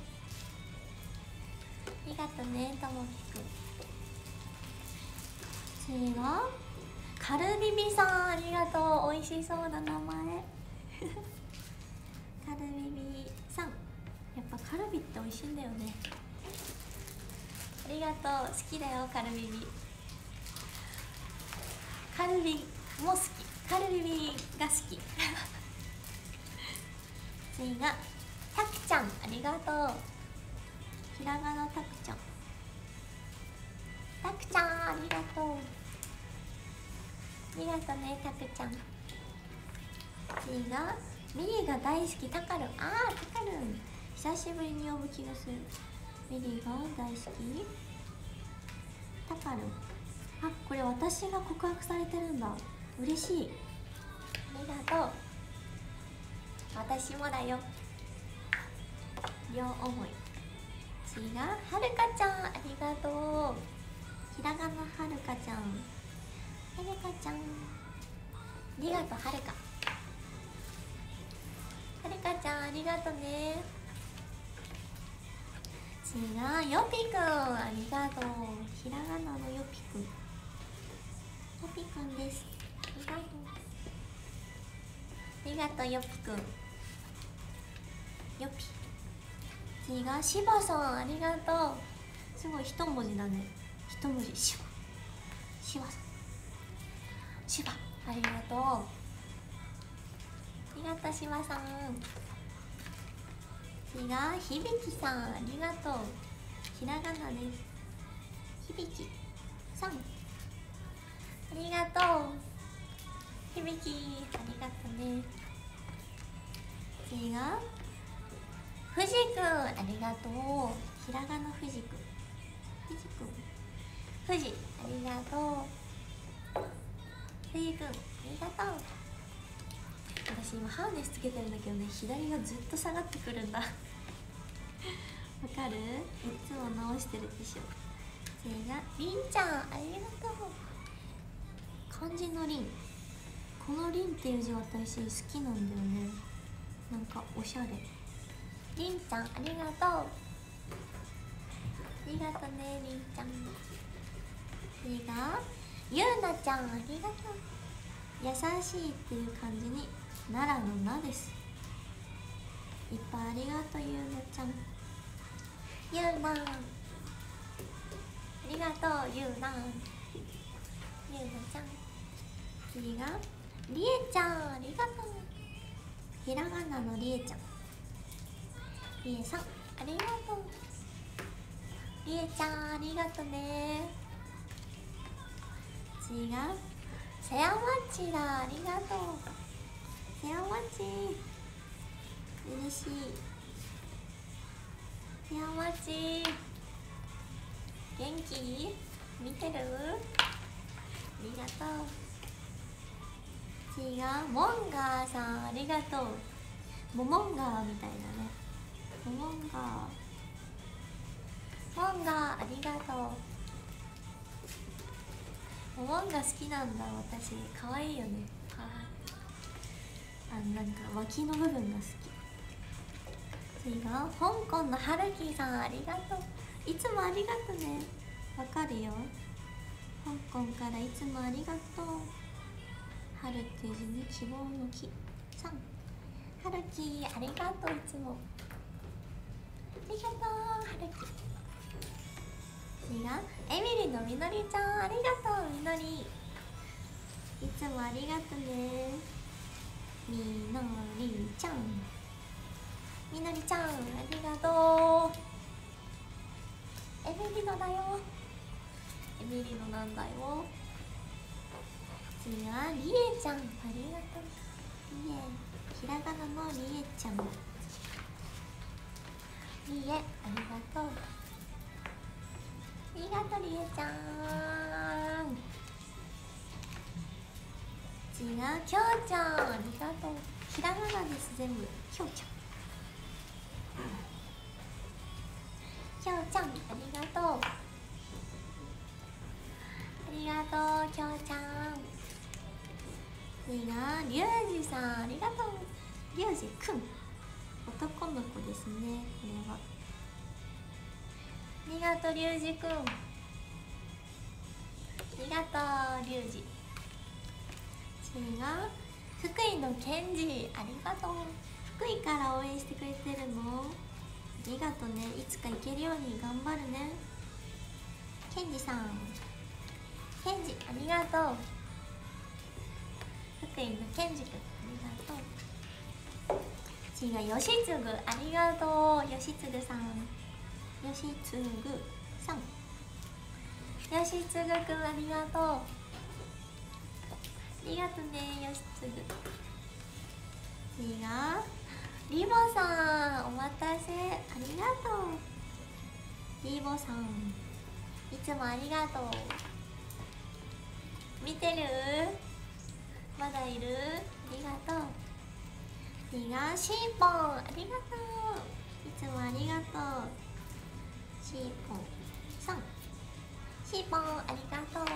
りがとうねともきくん。次がカルビビさんありがとう。美味しそうな名前。カルビビさん。やっぱカルビって美味しいんだよね。ありがとう。好きだよカルビビ。カルビも好き。カルビが好き。次がたくちゃん。ありがとう。ひらがなたくちゃん。たくちゃんありがとう。ありがとうねたくちゃん。次がミリーが大好き。タカル。ああタカル。久しぶりに呼ぶ気がする。ミリーが大好き。タカル。あこれ私が告白されてるんだ。嬉しい。ありがとう。私もだよ。両思い。次がはるかちゃんありがとう。ひらがなはるかちゃん。はるかちゃん。ありがとうはるか。はるかちゃんありがとうね。次がよぴくんありがとう。ひらがなのよぴくんぴくんです。ありがとう。ありがとうよぴくんよぴ次がしばさんありがとう。すごい一文字だね。一文字。しばしばさん。しばありがとう。ありがとうしばさん。次がひびきさんありがとう。ひらがなです。ひびきさん。ありがとうひびきありがとう。ね次がふじくんありがとうひらがなふじくんふじくんふじありがとうふじくんありがとう私今ハーネスつけてるんだけどね左がずっと下がってくるんだわかるいつも直してるでしょそれがりんちゃんありがとう漢字のりんこのりんっていう字私好きなんだよね。なんかおしゃれ。りんちゃんありがとう。ありがとうねりんちゃん。次がゆうなちゃんありがとう。優しいっていう感じに奈良のなです。いっぱいありがとうゆうなちゃん。ゆうなありがとうゆうなゆうなちゃん。次がりえちゃんありがとう。ひらがなのりえちゃん。りえさんありがとう。りえちゃんありがとね。次がせやまちだありがとう。せやまち。嬉しい。せやまち。元気？見てる？ありがとう。次がモンガーさんありがとう。モモンガーみたいなね。モモンガー。モンガーありがとう。モモンガー好きなんだ私。可愛いよね。あなんか脇の部分が好き。次が香港のハルキーさんありがとう。いつもありがとうね。わかるよ。香港からいつもありがとう。春っていう字に希望の木さん。はるきありがとういつも。ありがとうはるき次がエミリのみのりちゃんありがとうみのり。いつもありがとうねみのりちゃん。みのりちゃんありがとう。エミリのだよ。エミリのなんだよ。次はりえちゃんありがとうりえひらがなのりえちゃんりえありがとうありがとうりえちゃん次がきょうちゃんありがとうひらがなです全部きょうちゃんきょうちゃんありがとうありがとうきょうちゃん。次がりゅうじさんありがとう。りゅうじくん。男の子ですねこれは。ありがとうりゅうじくん。ありがとうりゅうじ次が福井のケンジありがとう。福井から応援してくれてるの？ありがとうね。いつか行けるように頑張るね。ケンジさん。ケンジありがとう。福井のケンジくんありがとう。次がよしつぐありがとう。よしつぐさん。よしつぐさんよしつぐくんありがとう。ありがとうねよしつぐ次がリボさんお待たせ。ありがとう。リボさんいつもありがとう。見てる？まだいる？ありがとう。次がシーポンありがとう。いつもありがとう。シーポンさん。シーポンありがとう。あ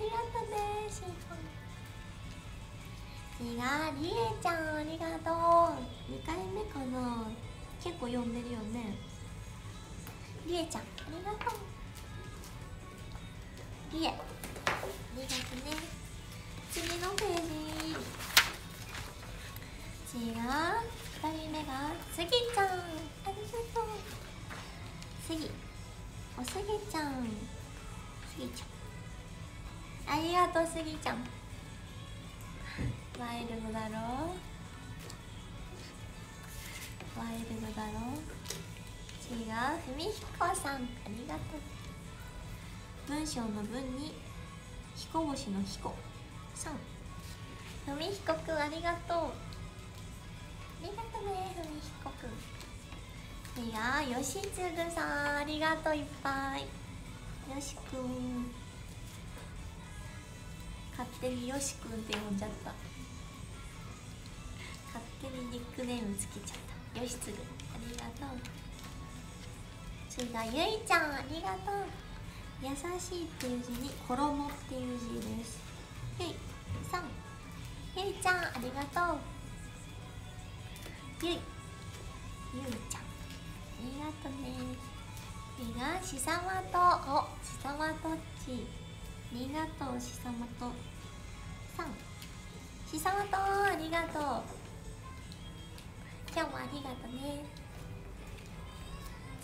りがとうねシーポン次がりえちゃんありがとう。2回目かな。結構読んでるよね。りえちゃんありがとう。りえ。ありがとね次のページ。次が2人目がスギちゃん。ありがとう。スギおすぎちゃん。スギちゃん。ありがとうスギちゃん。ワイルドだろ。ワイルドだろ。次がふみひこさん。ありがとう。文章の文に彦星の彦。さんふみひこくんありがとう。ありがとうねふみひこくん。次がよしつぐさんありがとういっぱい。よしくん。勝手によしくんって呼んじゃった。勝手にニックネームつけちゃった。よしつぐ。ありがとう。次がゆいちゃんありがとう。優しいっていう字に衣っていう字です。ゆい。さん。ゆいちゃんありがとう。ゆい。ゆいちゃん。ありがとうね。次がしさまとおしさまとっち。ありがとうしさまと。さん。しさまとありがとう。今日もありがとうね。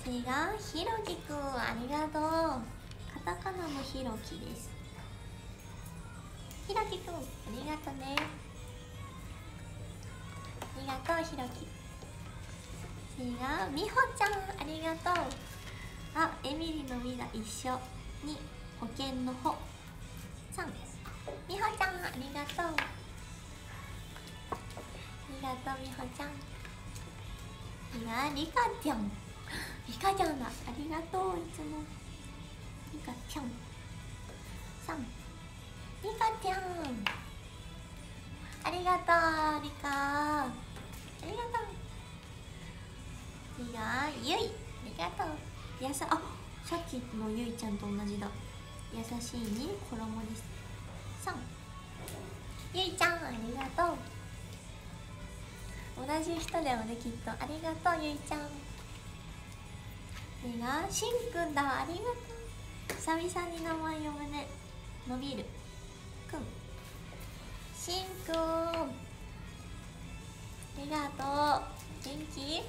次がひろきくんありがとう。タカナのひろきです。ひろきくんありがとうね。ありがとうひろき次がみほちゃんありがとう。あエミリの「み」が一緒に保険の「ほ」さんみほちゃんありがとう。ありがとうみほちゃん。次がりかちゃん。りかちゃんだ。ありがとういつも。りかちゃんさん。りかちゃんありがとうりかありがとう。次がゆい。ありがとう。やさあさっきのゆいちゃんと同じだ。優しいに衣です。さん。ゆいちゃんありがとう。同じ人だよねきっと。ありがとうゆいちゃん。次がしんくんだ。ありがとう。久々に名前読むね。伸びる。くん。しんくん。ありがとう。元気？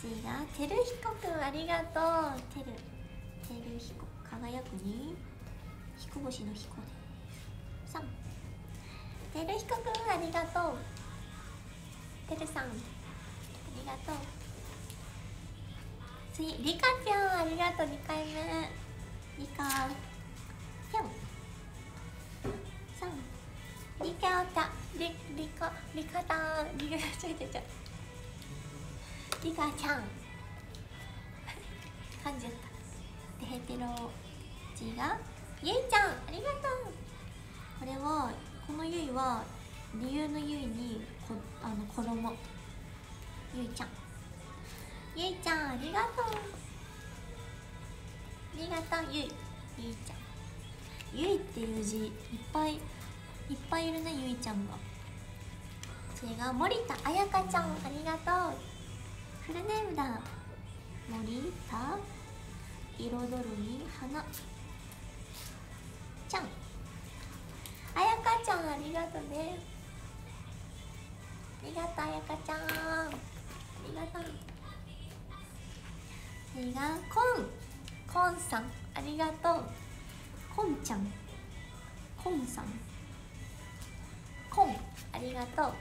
次がてるひこくんありがとう。てるてるひこ輝くに彦星の彦で。すさん。てるひこくんありがとう。てるさん。ありがとう。次りかちゃん。ありがとう2回目りかぴょん。さん。りかたりりかりかたりかちゃちゃちゃりかちゃん。噛ん。じゃったてへてろ次がゆいちゃん。ありがとうこれはこのゆいは理由のゆいにこあの子供ゆいちゃん。ゆいちゃんありがとう。ありがとうゆい。ゆいちゃん。ゆいっていう字いっぱいいっぱいいるねゆいちゃんが。それが森田彩香ちゃんありがとう。フルネームだ。森田。彩るに花。ちゃん。あやかちゃんありがとうね。ありがとうあやかちゃん。ありがとう。それがこんこんさんありがとう。こんちゃん。こんさん。こんありがとう。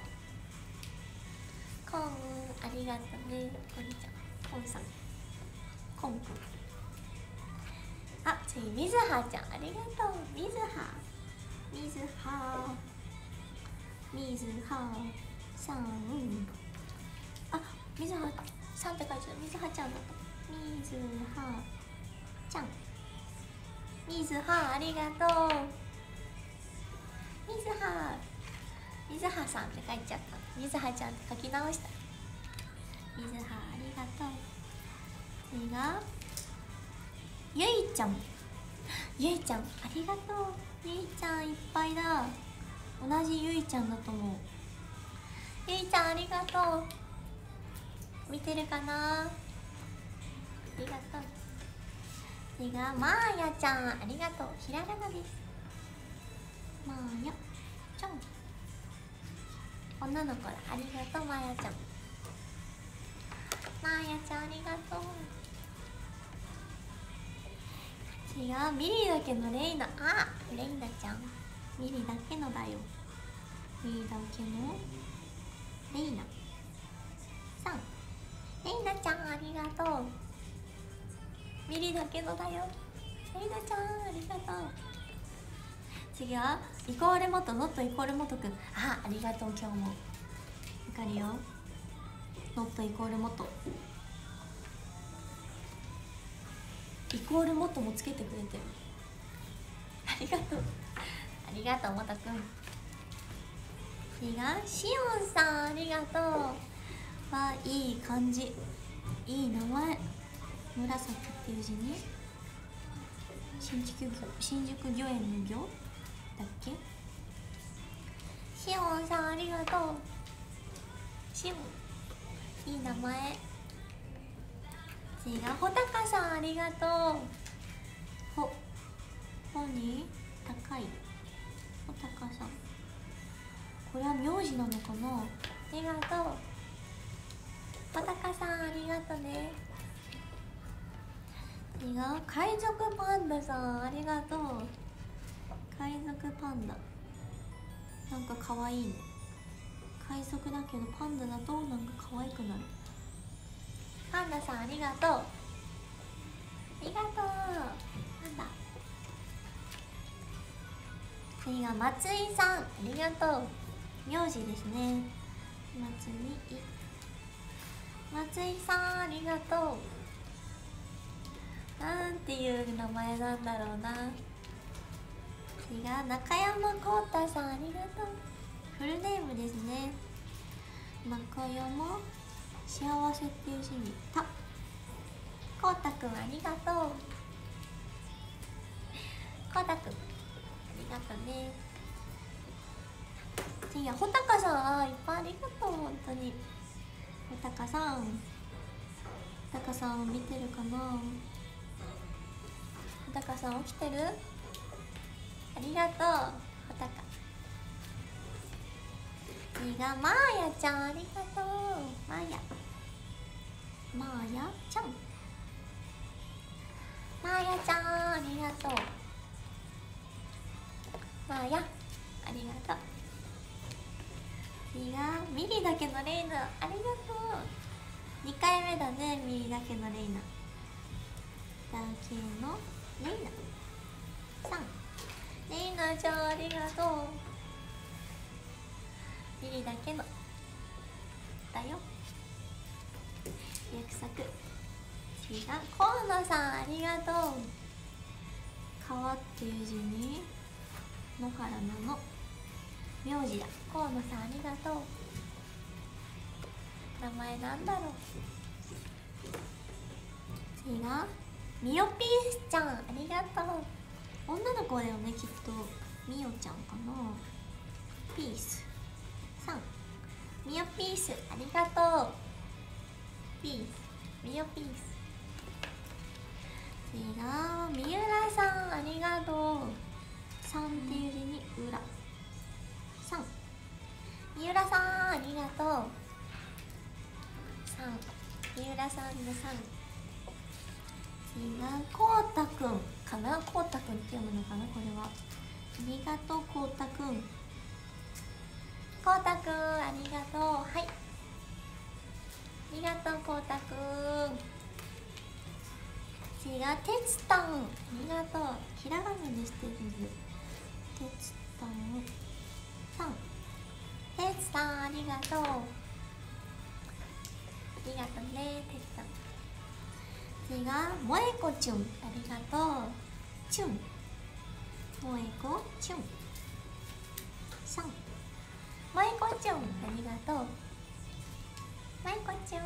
こんありがとうね。こんちゃん。こんさん。こんくんあ次みずはちゃん。ありがとう。みずは。みずはみずはさん。あみずはさんって書いてある。みずはちゃんだった。ずはちゃん。みずはありがとう。みずはみずはさんって書いちゃった。みずはちゃんって書き直した。みずはありがとう。次がゆいちゃん。ゆいちゃんありがとう。ゆいちゃんいっぱいだ。同じゆいちゃんだと思う。ゆいちゃんありがとう。見てるかな？りがとう。次がまーやちゃんありがとう。ひらがなですまーやちゃん女の子だありがとう。まーやちゃんまーやちゃんありがとう。違う。ミリだけのレイナあレイナちゃんミリだけのだよミリだけのレイナさんレイナちゃんありがとう。ミリだけのだよ。レイナちゃんありがとう。次はイコール元ノットイコール元くん。あありがとう今日も。わかるよ。ノットイコール元。イコール元もつけてくれてる。ありがとう。ありがとう元くん。次がしおんさんありがとう。はいい感じ。いい名前。紫っていう字に新宿御新宿御苑の御？だっけ？しおんさんありがとう。しおんいい名前。次がほたかさんありがとう。ほほに高い。ほたかさん。これは名字なのかな？ありがとう。ほたかさんありがとうね次が海賊パンダさんありがとう。海賊パンダ。なんか可愛いね。海賊だけどパンダだとなんか可愛くなるパンダさんありがとう。ありがとう。パンダ。次が松井さん。ありがとう。名字ですね。松井。松井さんありがとう。なんていう名前なんだろうな。次が中山浩太さんありがとう。フルネームですね。中山幸せっていう字に「た」こうたくんありがとう。こうたくんありがとうね。次はほたかさんいっぱいありがとう本当に。ほたかさん。ほたかさんを見てるかな。たかさん起きてる？ありがとうほたか次がまーやちゃんありがとう。まーやまーやちゃん？まーやちゃんありがとう。まーやありがとう。次がミリだけのレイナ。ありがとう。2回目だねミリだけのレイナ。だけのレイナさん。レイナちゃんありがとう？ミリだけの。だよ。約束。次が河野さんありがとう。川っていう字に野原のの名字だ。河野さんありがとう。名前なんだろう。次がみおピースちゃんありがとう。女の子だよねきっと。みおちゃんかな。ピース。さん。みおピースありがとう。ピース。みおピース。次が三浦さんありがとう。さんっていう字に裏さん。三浦さんありがとう。さん。三浦さんのさん。次がこうたくんかな？こうたくんって読むのかな？これは。ありがとうこうたくん。こうたくんありがとう。はい。ありがとうこうたくん。次がてつたん。ありがとう。ひらがなでしてる。てつトンさん。てつさんありがとう。ありがとうねてつ次が萌子ちゅん。ありがとう。ちゅん。萌子ちゅん。さん。萌子ちゅん。ありがとう。萌子ちゅん。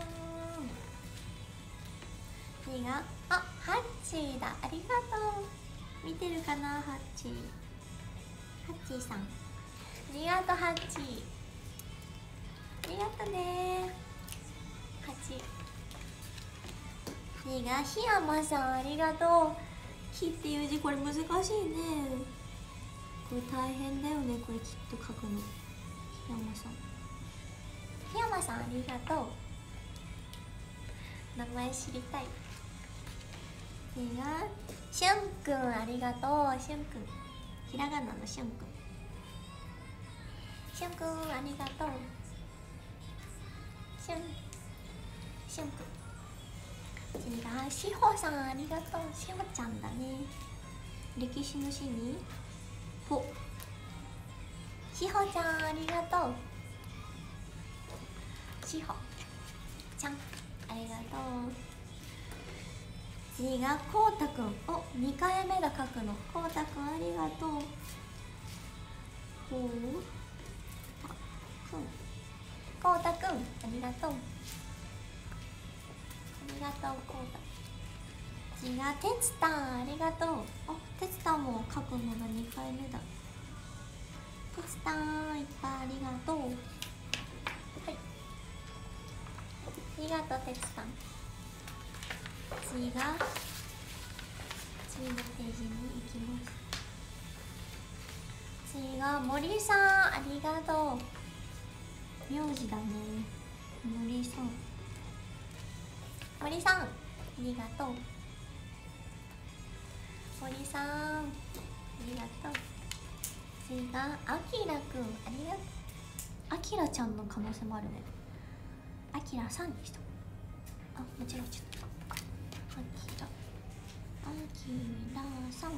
次があハッチーだ。ありがとう。見てるかなハッチー。ハッチーさん。ありがとうハッチー。ありがとうね次が檜山さんありがとう「木」っていう字これ難しいね。これ大変だよねこれきっと書くの。檜山さん。檜山さんありがとう。名前知りたい。次がしゅんくんありがとう。しゅんくん。ひらがなのしゅんくん。しゅんくんありがとう。しゅんしゅんくん。次がしほさんありがとう。しほちゃんだね。歴史の詩に。ほ。しほちゃんありがとう。しほちゃんありがとう次がこうたくん。お二回目だ書くのこうたくんありがとう。こう。たくん。こうたくんありがとう。りがとうこうた次がてつたんありがとう。あてつたんも書くのが二回目だ。てつたんいっぱいありがとう。はい。ありがとうてつたん。次が次のページに行きます。次が森さんありがとう。名字だね。森さん。森さん。ありがとう。森さん。ありがとう。次があきらくん。ありがとう。あきらちゃんの可能性もあるね。あきらさんにしたあ間違えちゃった。あきらあきらさん。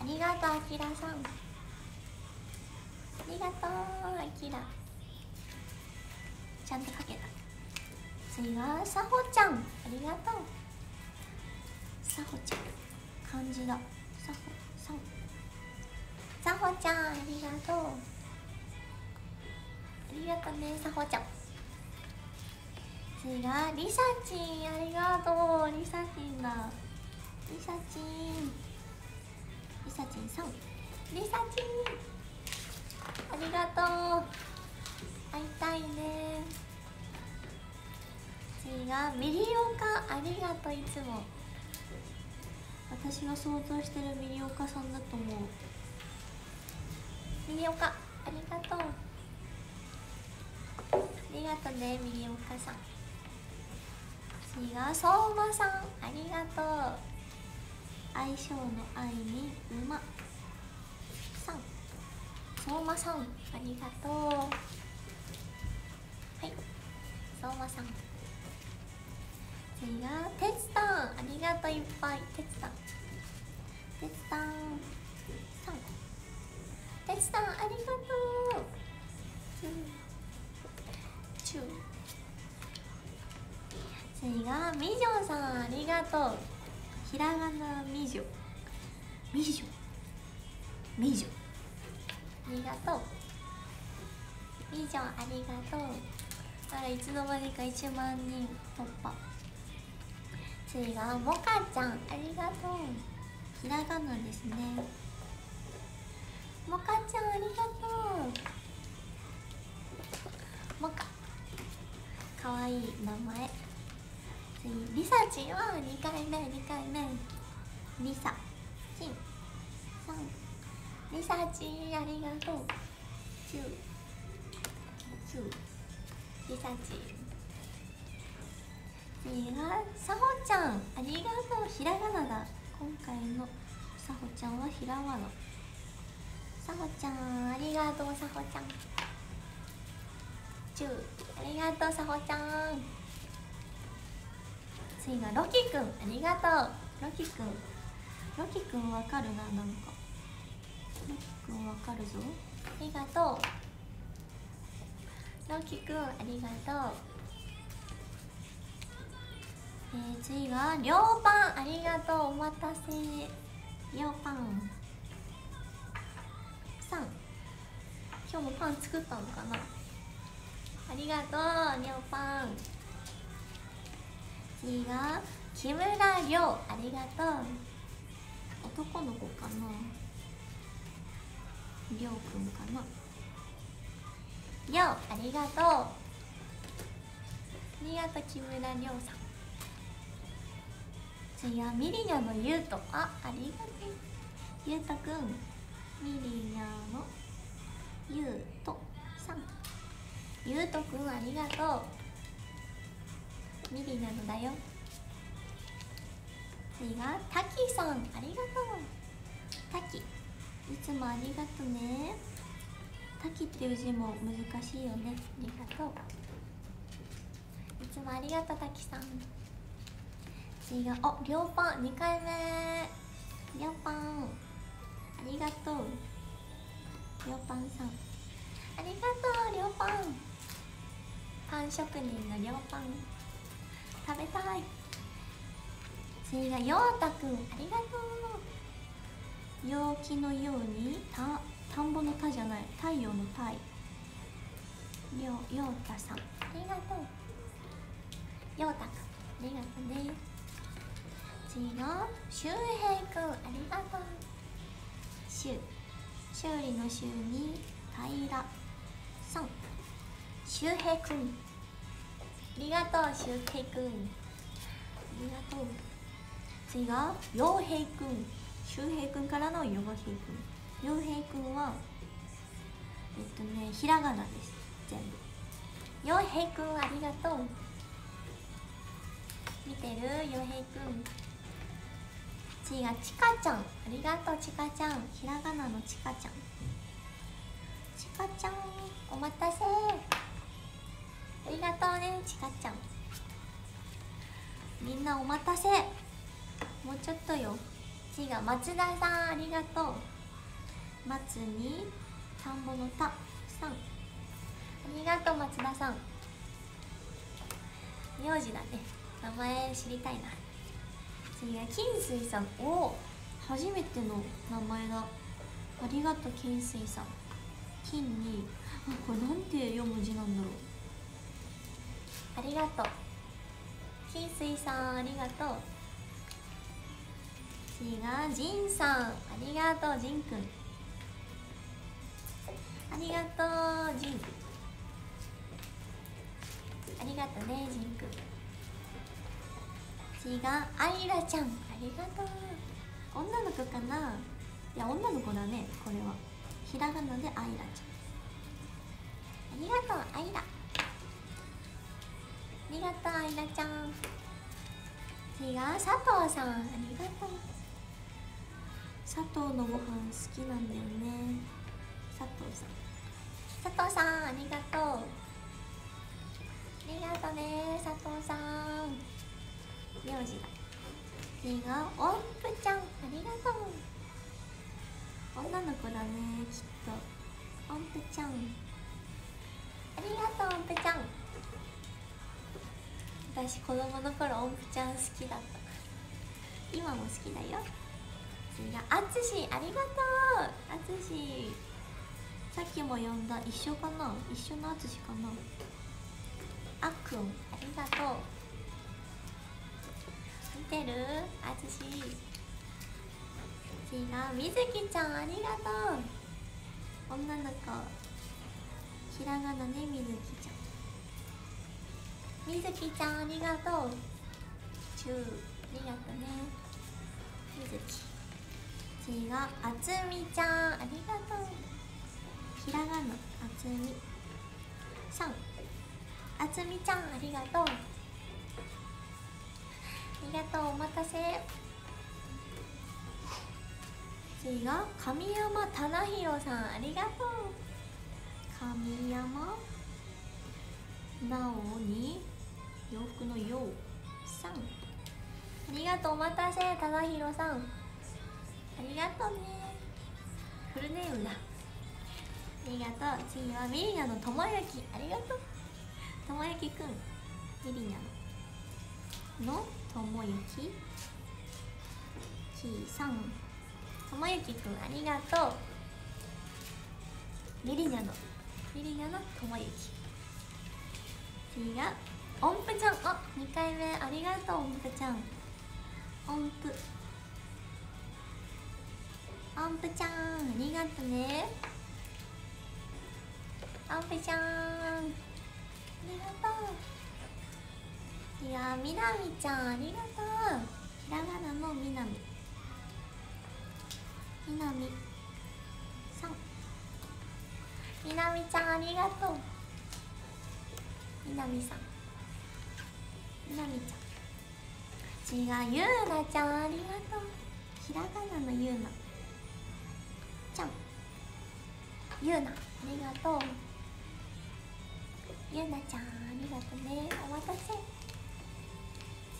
ありがとうあきらさん。ありがとうあきらちゃんと書けた次はさほちゃん。ありがとう。さほちゃん。漢字だ。さほさんさほちゃんありがとう。ありがとうねさほちゃん。次がりさちんありがとうりさちんだ。りさちんりさちんさん。りさちんありがとう。会いたいね。次がミリオカありがとういつも。私が想像してるミリオカさんだと思う。ミリオカありがとう。ありがとうねミリオカさん。次が相馬さんありがとう。相性の愛に馬。さん。相馬さんありがとう。はい。相馬さん。次がてつたんありがとういっぱい。てつたんてつたんさんてつたんありがとう。チュー。チュー。次がみじょさん。ありがとう。ひらがなみじょみじょみじょありがとう。みじょありがとう。あらいつの間にか1万人突破。次がもかちゃん。ありがとう。ひらがなですね。もかちゃんありがとう。もかかわいい名前。次りさちんは2回目2回目。りさちんさん。りさちんありがとう。チュー。チュー。りさちん次がさほちゃん。ありがとう。ひらがなだ。今回のさほちゃんはひらがな。さほちゃんありがとうさほちゃん。チューありがとうさほちゃん。次がロキくんありがとう。ロキくんロキくんわかるななんか。ロキくんわかるぞ。ありがとう。ロキくんありがとう。ー、次がりょうパン。ありがとう。お待たせ。りょうパンさん。今日もパン作ったのかな？ありがとうりょうパン。次が木村りょう。ありがとう。男の子かな？りょうくんかな？りょうありがとう。ありがとう木村りょうさん。次はミリニャのゆうとあありがとう。ゆうとくんミリニャのゆうとさん。ゆうとくんありがとう。ミリニャのだよ。次がたきさん。ありがとう。たきいつもありがとね。たきっていう字も難しいよね。ありがとう。いつもありがとうたきさん。次がおりょうパン2回目。りょうパン。ありがとう。りょうパンさん。ありがとうりょうパン。パン職人のりょうパン。食べたい。次がようたくんありがとう。陽気のように。た田んぼの田じゃない。太陽の太。りょうようたさん。ありがとう。ようたくんありがとうね。しゅうへいくんありがとう。しゅう修理の修に平さんしゅうへいくん。ありがとうしゅうへいくん。ありがとう。次が陽平くん。周平くんからの陽平くん。陽平くんはえっとねひらがなです。全部。陽平くんありがとう。見てる？陽平くん。次がちかちゃん。ありがとうちかちゃん。ひらがなのちかちゃん。ちかちゃんお待たせ。ありがとうねちかちゃん。みんなお待たせ。もうちょっとよ。次が松田さんありがとう。松に田んぼの田さん。ありがとう松田さん。名字だね。名前知りたいな。次が金水さんお初めての名前だありがとう金水さん。金にあこれなんて読む字なんだろう。ありがとう。金水さんありがとう。次がジンさんありがとうジンくん。ありがとうジン。ありがとうねジンくん。次がアイラちゃん。ありがとう。女の子かな。いや女の子だねこれは。ひらがなでアイラちゃん。ありがとうアイラ。ありがとうアイラちゃん。次が佐藤さん。ありがとう。佐藤のご飯好きなんだよね。佐藤さん。佐藤さんありがとう。ありがとうね佐藤さん。名字だ次が音符ちゃんありがとう女の子だねきっと音符ちゃんありがとう音符ちゃん私子供の頃音符ちゃん好きだった今も好きだよ次があつしありがとうあつしさっきも呼んだ一緒かな一緒のあつしかなあっくんありがとう。てる？あつし。次がみずきちゃんありがとう。女の子。ひらがなねみずきちゃん。みずきちゃんありがとう。チューありがとうね。みずき。次があつみちゃんありがとう。ひらがなあつみ。さん。あつみちゃんありがとう。りがとうお待たせ。次が神山忠宏さんありがとう。神山なおに洋服のようさん。ありがとうお待たせ忠宏さん。ありがとうね。フルネームだ。ありがとう。次はミリナのともゆきありがとう。ともゆきくん。ミリナのの。ともゆきキーさん。ともゆきくんありがとう。ミリナの。ミリナのともゆき次が音符ちゃん。あ二2回目ありがとう音符ちゃん。音符音符ちゃんありがとね。音符ちゃん。ありがとう。いやみなみちゃんありがとう。ひらがなのみなみ。みなみ。さん。みなみちゃんありがとう。みなみさん。みなみちゃん。違うゆうなちゃんありがとう。ひらがなのゆうな。ちゃん。ゆうなありがとう。ゆうなちゃんありがとうね。お待たせ。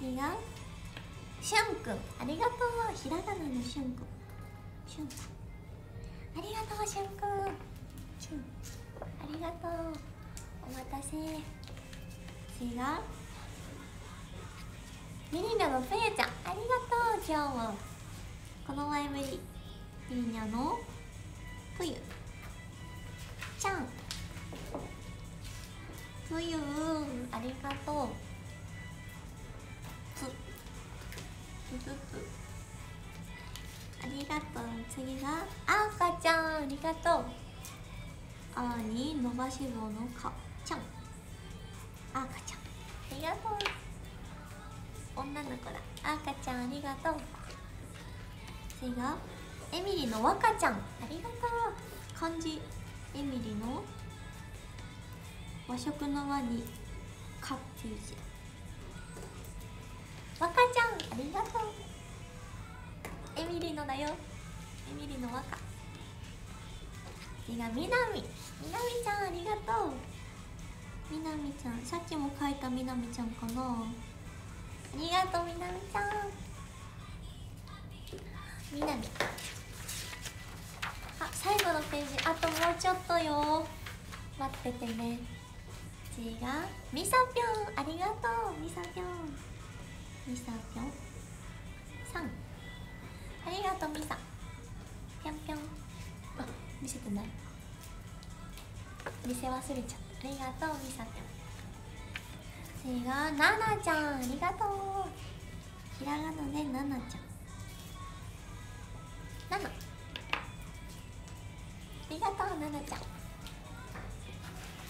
違うしゅんくんありがとう。ひらがなのしゅんくんしゅんくんありがとうしゅんくんしゅんありがとう。お待たせ。違う。ミリナのペイちゃん。ありがとう今日もこの前ぶり。ミリナのぷゆ。ちゃん。ぷゆありがとう。次があかちゃんありがとうあに伸ばし棒のかちゃんあかちゃんありがとう。女の子だ赤ちゃんありがとう次がエミリの若ちゃんありがとう。漢字エミリの和食の和に「か」っていう字若ちゃんありがとうエミリのだよ。ミリの若次がみなみ。みなみちゃんありがとう。みなみちゃん。さっきも書いたみなみちゃんかな。ありがとうみなみちゃん。みなみ。あ最後のページ。あともうちょっとよ。待っててね。次がみさぴょん。ありがとう。みさぴょん。みさぴょん。さん。ありがとうみさぴょんぴょん。あ見せてない。見せ忘れちゃった。ありがとうみさぴょん。次がななちゃんありがとう。ひらがなでななちゃん。なな。ありがとうななちゃん。あ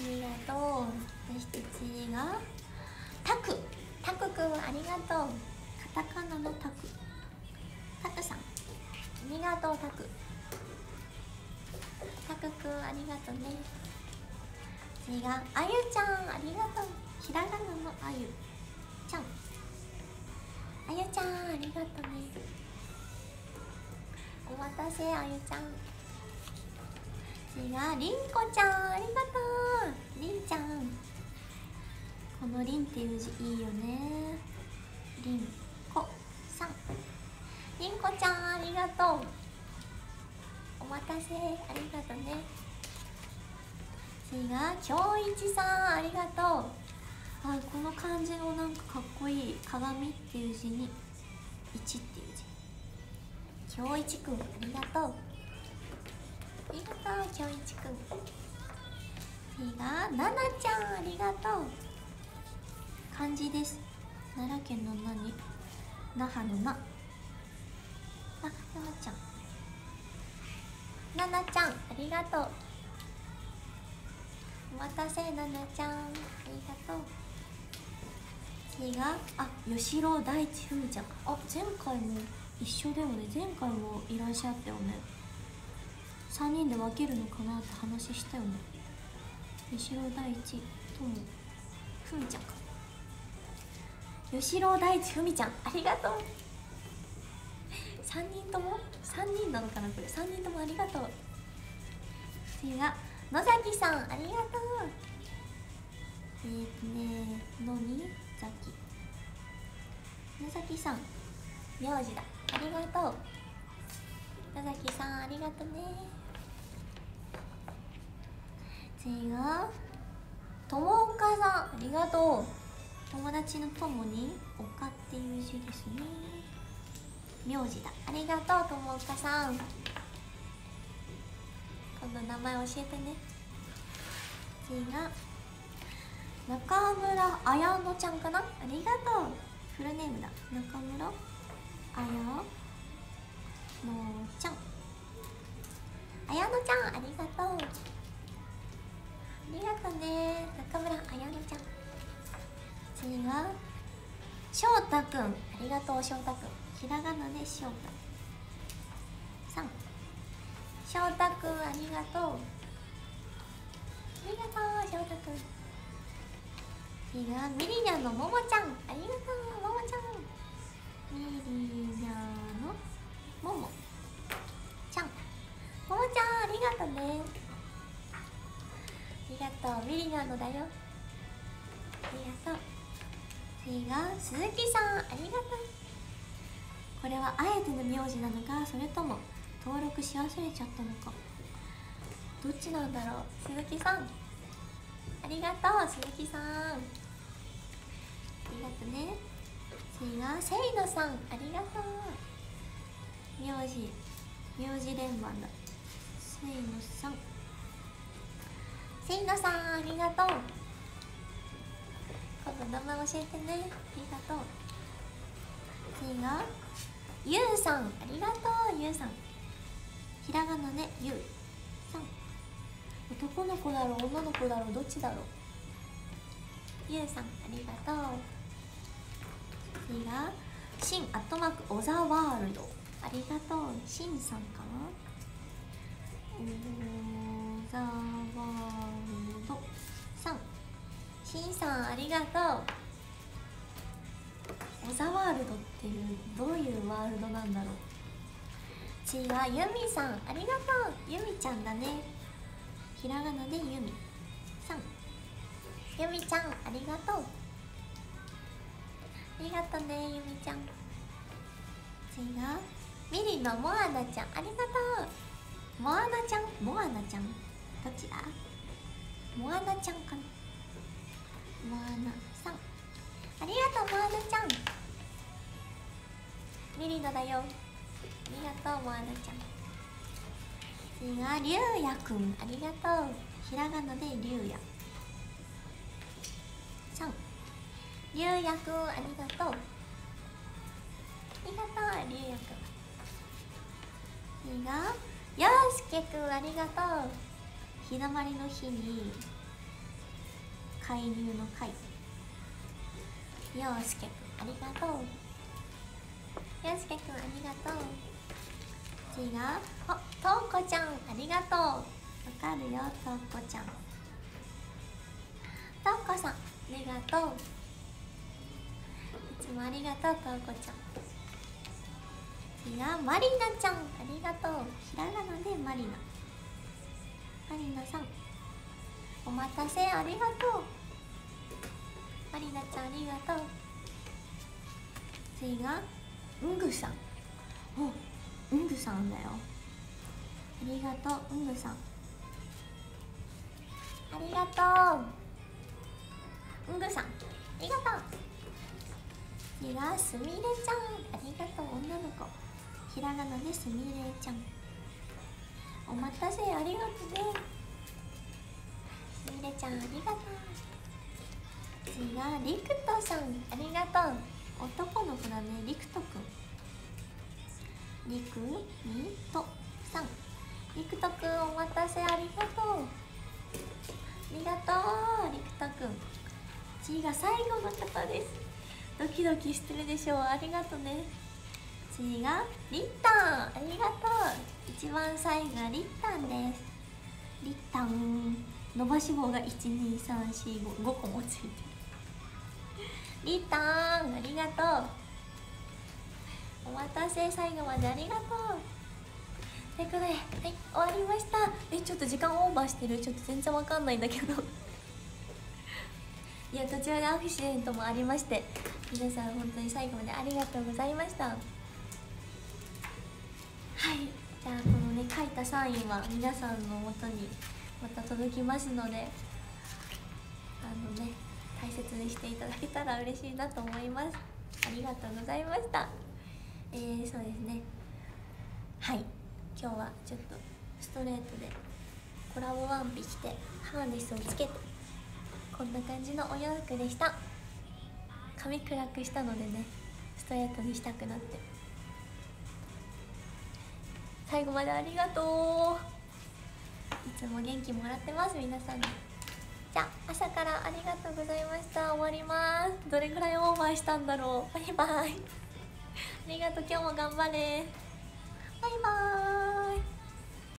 りがとう。そして次がたく。たくくんありがとう。カタカナのたく。がとうたく。たくくんありがとうね。次があゆちゃんありがとう。ひらがなのあゆちゃん。あゆちゃんありがとうね。お待たせあゆちゃん。次がりんこちゃんありがとう。りんちゃん。このりんっていう字いいよね。りんこさん。りんこちゃんありがとう。せ。ありがとね。次がきょういちさんありがとう。はいこの漢字のなんかかっこいい。鏡っていう字に1っていう字。京一くんありがとう。ありがとう京一くん。次がななちゃんありがとう。漢字です。奈良県の何那覇のな。あななちゃん。ななちゃんありがとう。お待たせななちゃん。ありがとう。次があ吉郎大地ふみちゃん。あ前回も一緒だよね。前回もいらっしゃったよね。3人で分けるのかなって話したよね。吉郎大地ともふみちゃんか。吉郎大地ふみちゃん。ありがとう。3人とも？3人なのかなこれ？3人ともありがとう。次が野崎さんありがとう。えー、っとねのに崎。野崎さん名字だ。ありがとう。野崎さんありがとね。次がともおかさんありがとう。友達の友におかっていう字ですね。名字だ。ありがとうともおかさん。今度名前教えてね。次が中村綾乃ちゃんかな？ありがとう。フルネームだ。中村綾乃ちゃん。綾乃ちゃんありがとう。ありがとうね。中村綾乃ちゃん。次が翔太くん。ありがとう翔太くん。ひらがなで翔太さん。翔太くんありがとう。ありがとう翔太くん。次がミリニャンのももちゃん。ありがとうももちゃん。ミリニャンのもも。ちゃん。ももちゃんありがとうね。ありがとうミリニャンのだよ。ありがとう。次が鈴木さんありがとう。これはあえての名字なのかそれとも登録し忘れちゃったのか。どっちなんだろう？鈴木さん。ありがとう鈴木さん。ありがとうね次がせいのさん。ありがとう。名字名字連番だせいのさん。せいのさんありがとう。今度名前教えてね。ありがとう。次が？ゆうさんありがとうゆうさん。ひらがなでゆうさん。男の子だろう女の子だろうどっちだろう。ゆうさんありがとう。次がしんアットマークオザワールド。ありがとう。しんさんかな。オザワールド。さん。しんさんありがとう。オザワールドっていうどういうワールドなんだろう？次はゆみさんありがとう。ゆみちゃんだね。ひらがなでゆみさん。ゆみちゃんありがとう。ありがとうねゆみちゃん。次がミリのモアナちゃんありがとう。モアナちゃん？モアナちゃん？どちらモアナちゃんかな？モアナ。ありがとうモアナちゃん。ミリノだよ。ありがとうモアナちゃん。次がりゅうやくん。ありがとう。ひらがなでりゅうやさん。りゅうやくんありがとう。ありがとうりゅうやくん。次がようすけくんありがとう。日だまりの日に介入の介ようすけくんありがとう。ようすけくんありがとう。次があとうこちゃんありがとう。わかるよとうこちゃん。とうこさんありがとう。いつもありがとうとうこちゃん。次がまりなちゃんありがとう。ひらがなでまりな。まりなさんお待たせありがとう。まりなちゃんありがとう。次がうんぐさん。おうんぐさんだよ。ありがとううんぐさん。ありがとう。うんぐさんありがとう。次がすみれちゃん。ありがとう女の子。ひらがなですみれちゃん。お待たせありがとうね。すみれちゃんありがとう。次がりくとさん。ありがとう。男の子だね。りくとくん。りくにとさん。りくとくんお待たせありがとう。ありがとうりくとくん。次が最後の方です。ドキドキしてるでしょう。ありがとうね。次がりったんありがとう。一番最後がりったんです。りったん伸ばし棒が12345個もついてる。りったんありがとう。お待たせ最後までありがとう。ということではい終わりました。えちょっと時間オーバーしてる。ちょっと全然わかんないんだけど。いや途中でアクシデントもありまして皆さん本当に最後までありがとうございました。はいじゃあこのね書いたサインは皆さんのもとにまた届きますのであのね大切にしていただけたら嬉しいなと思います。ありがとうございました。えー、そうですね。はい。今日はちょっとストレートでコラボワンピ着てハーネスをつけてこんな感じのお洋服でした。髪暗くしたのでねストレートにしたくなって。最後までありがとう。いつも元気もらってます皆さんに。じゃん朝からありがとうございました。終わります。どれぐらいオーバーしたんだろう。バイバイ。ありがとう。今日も頑張れ。バイバーイ。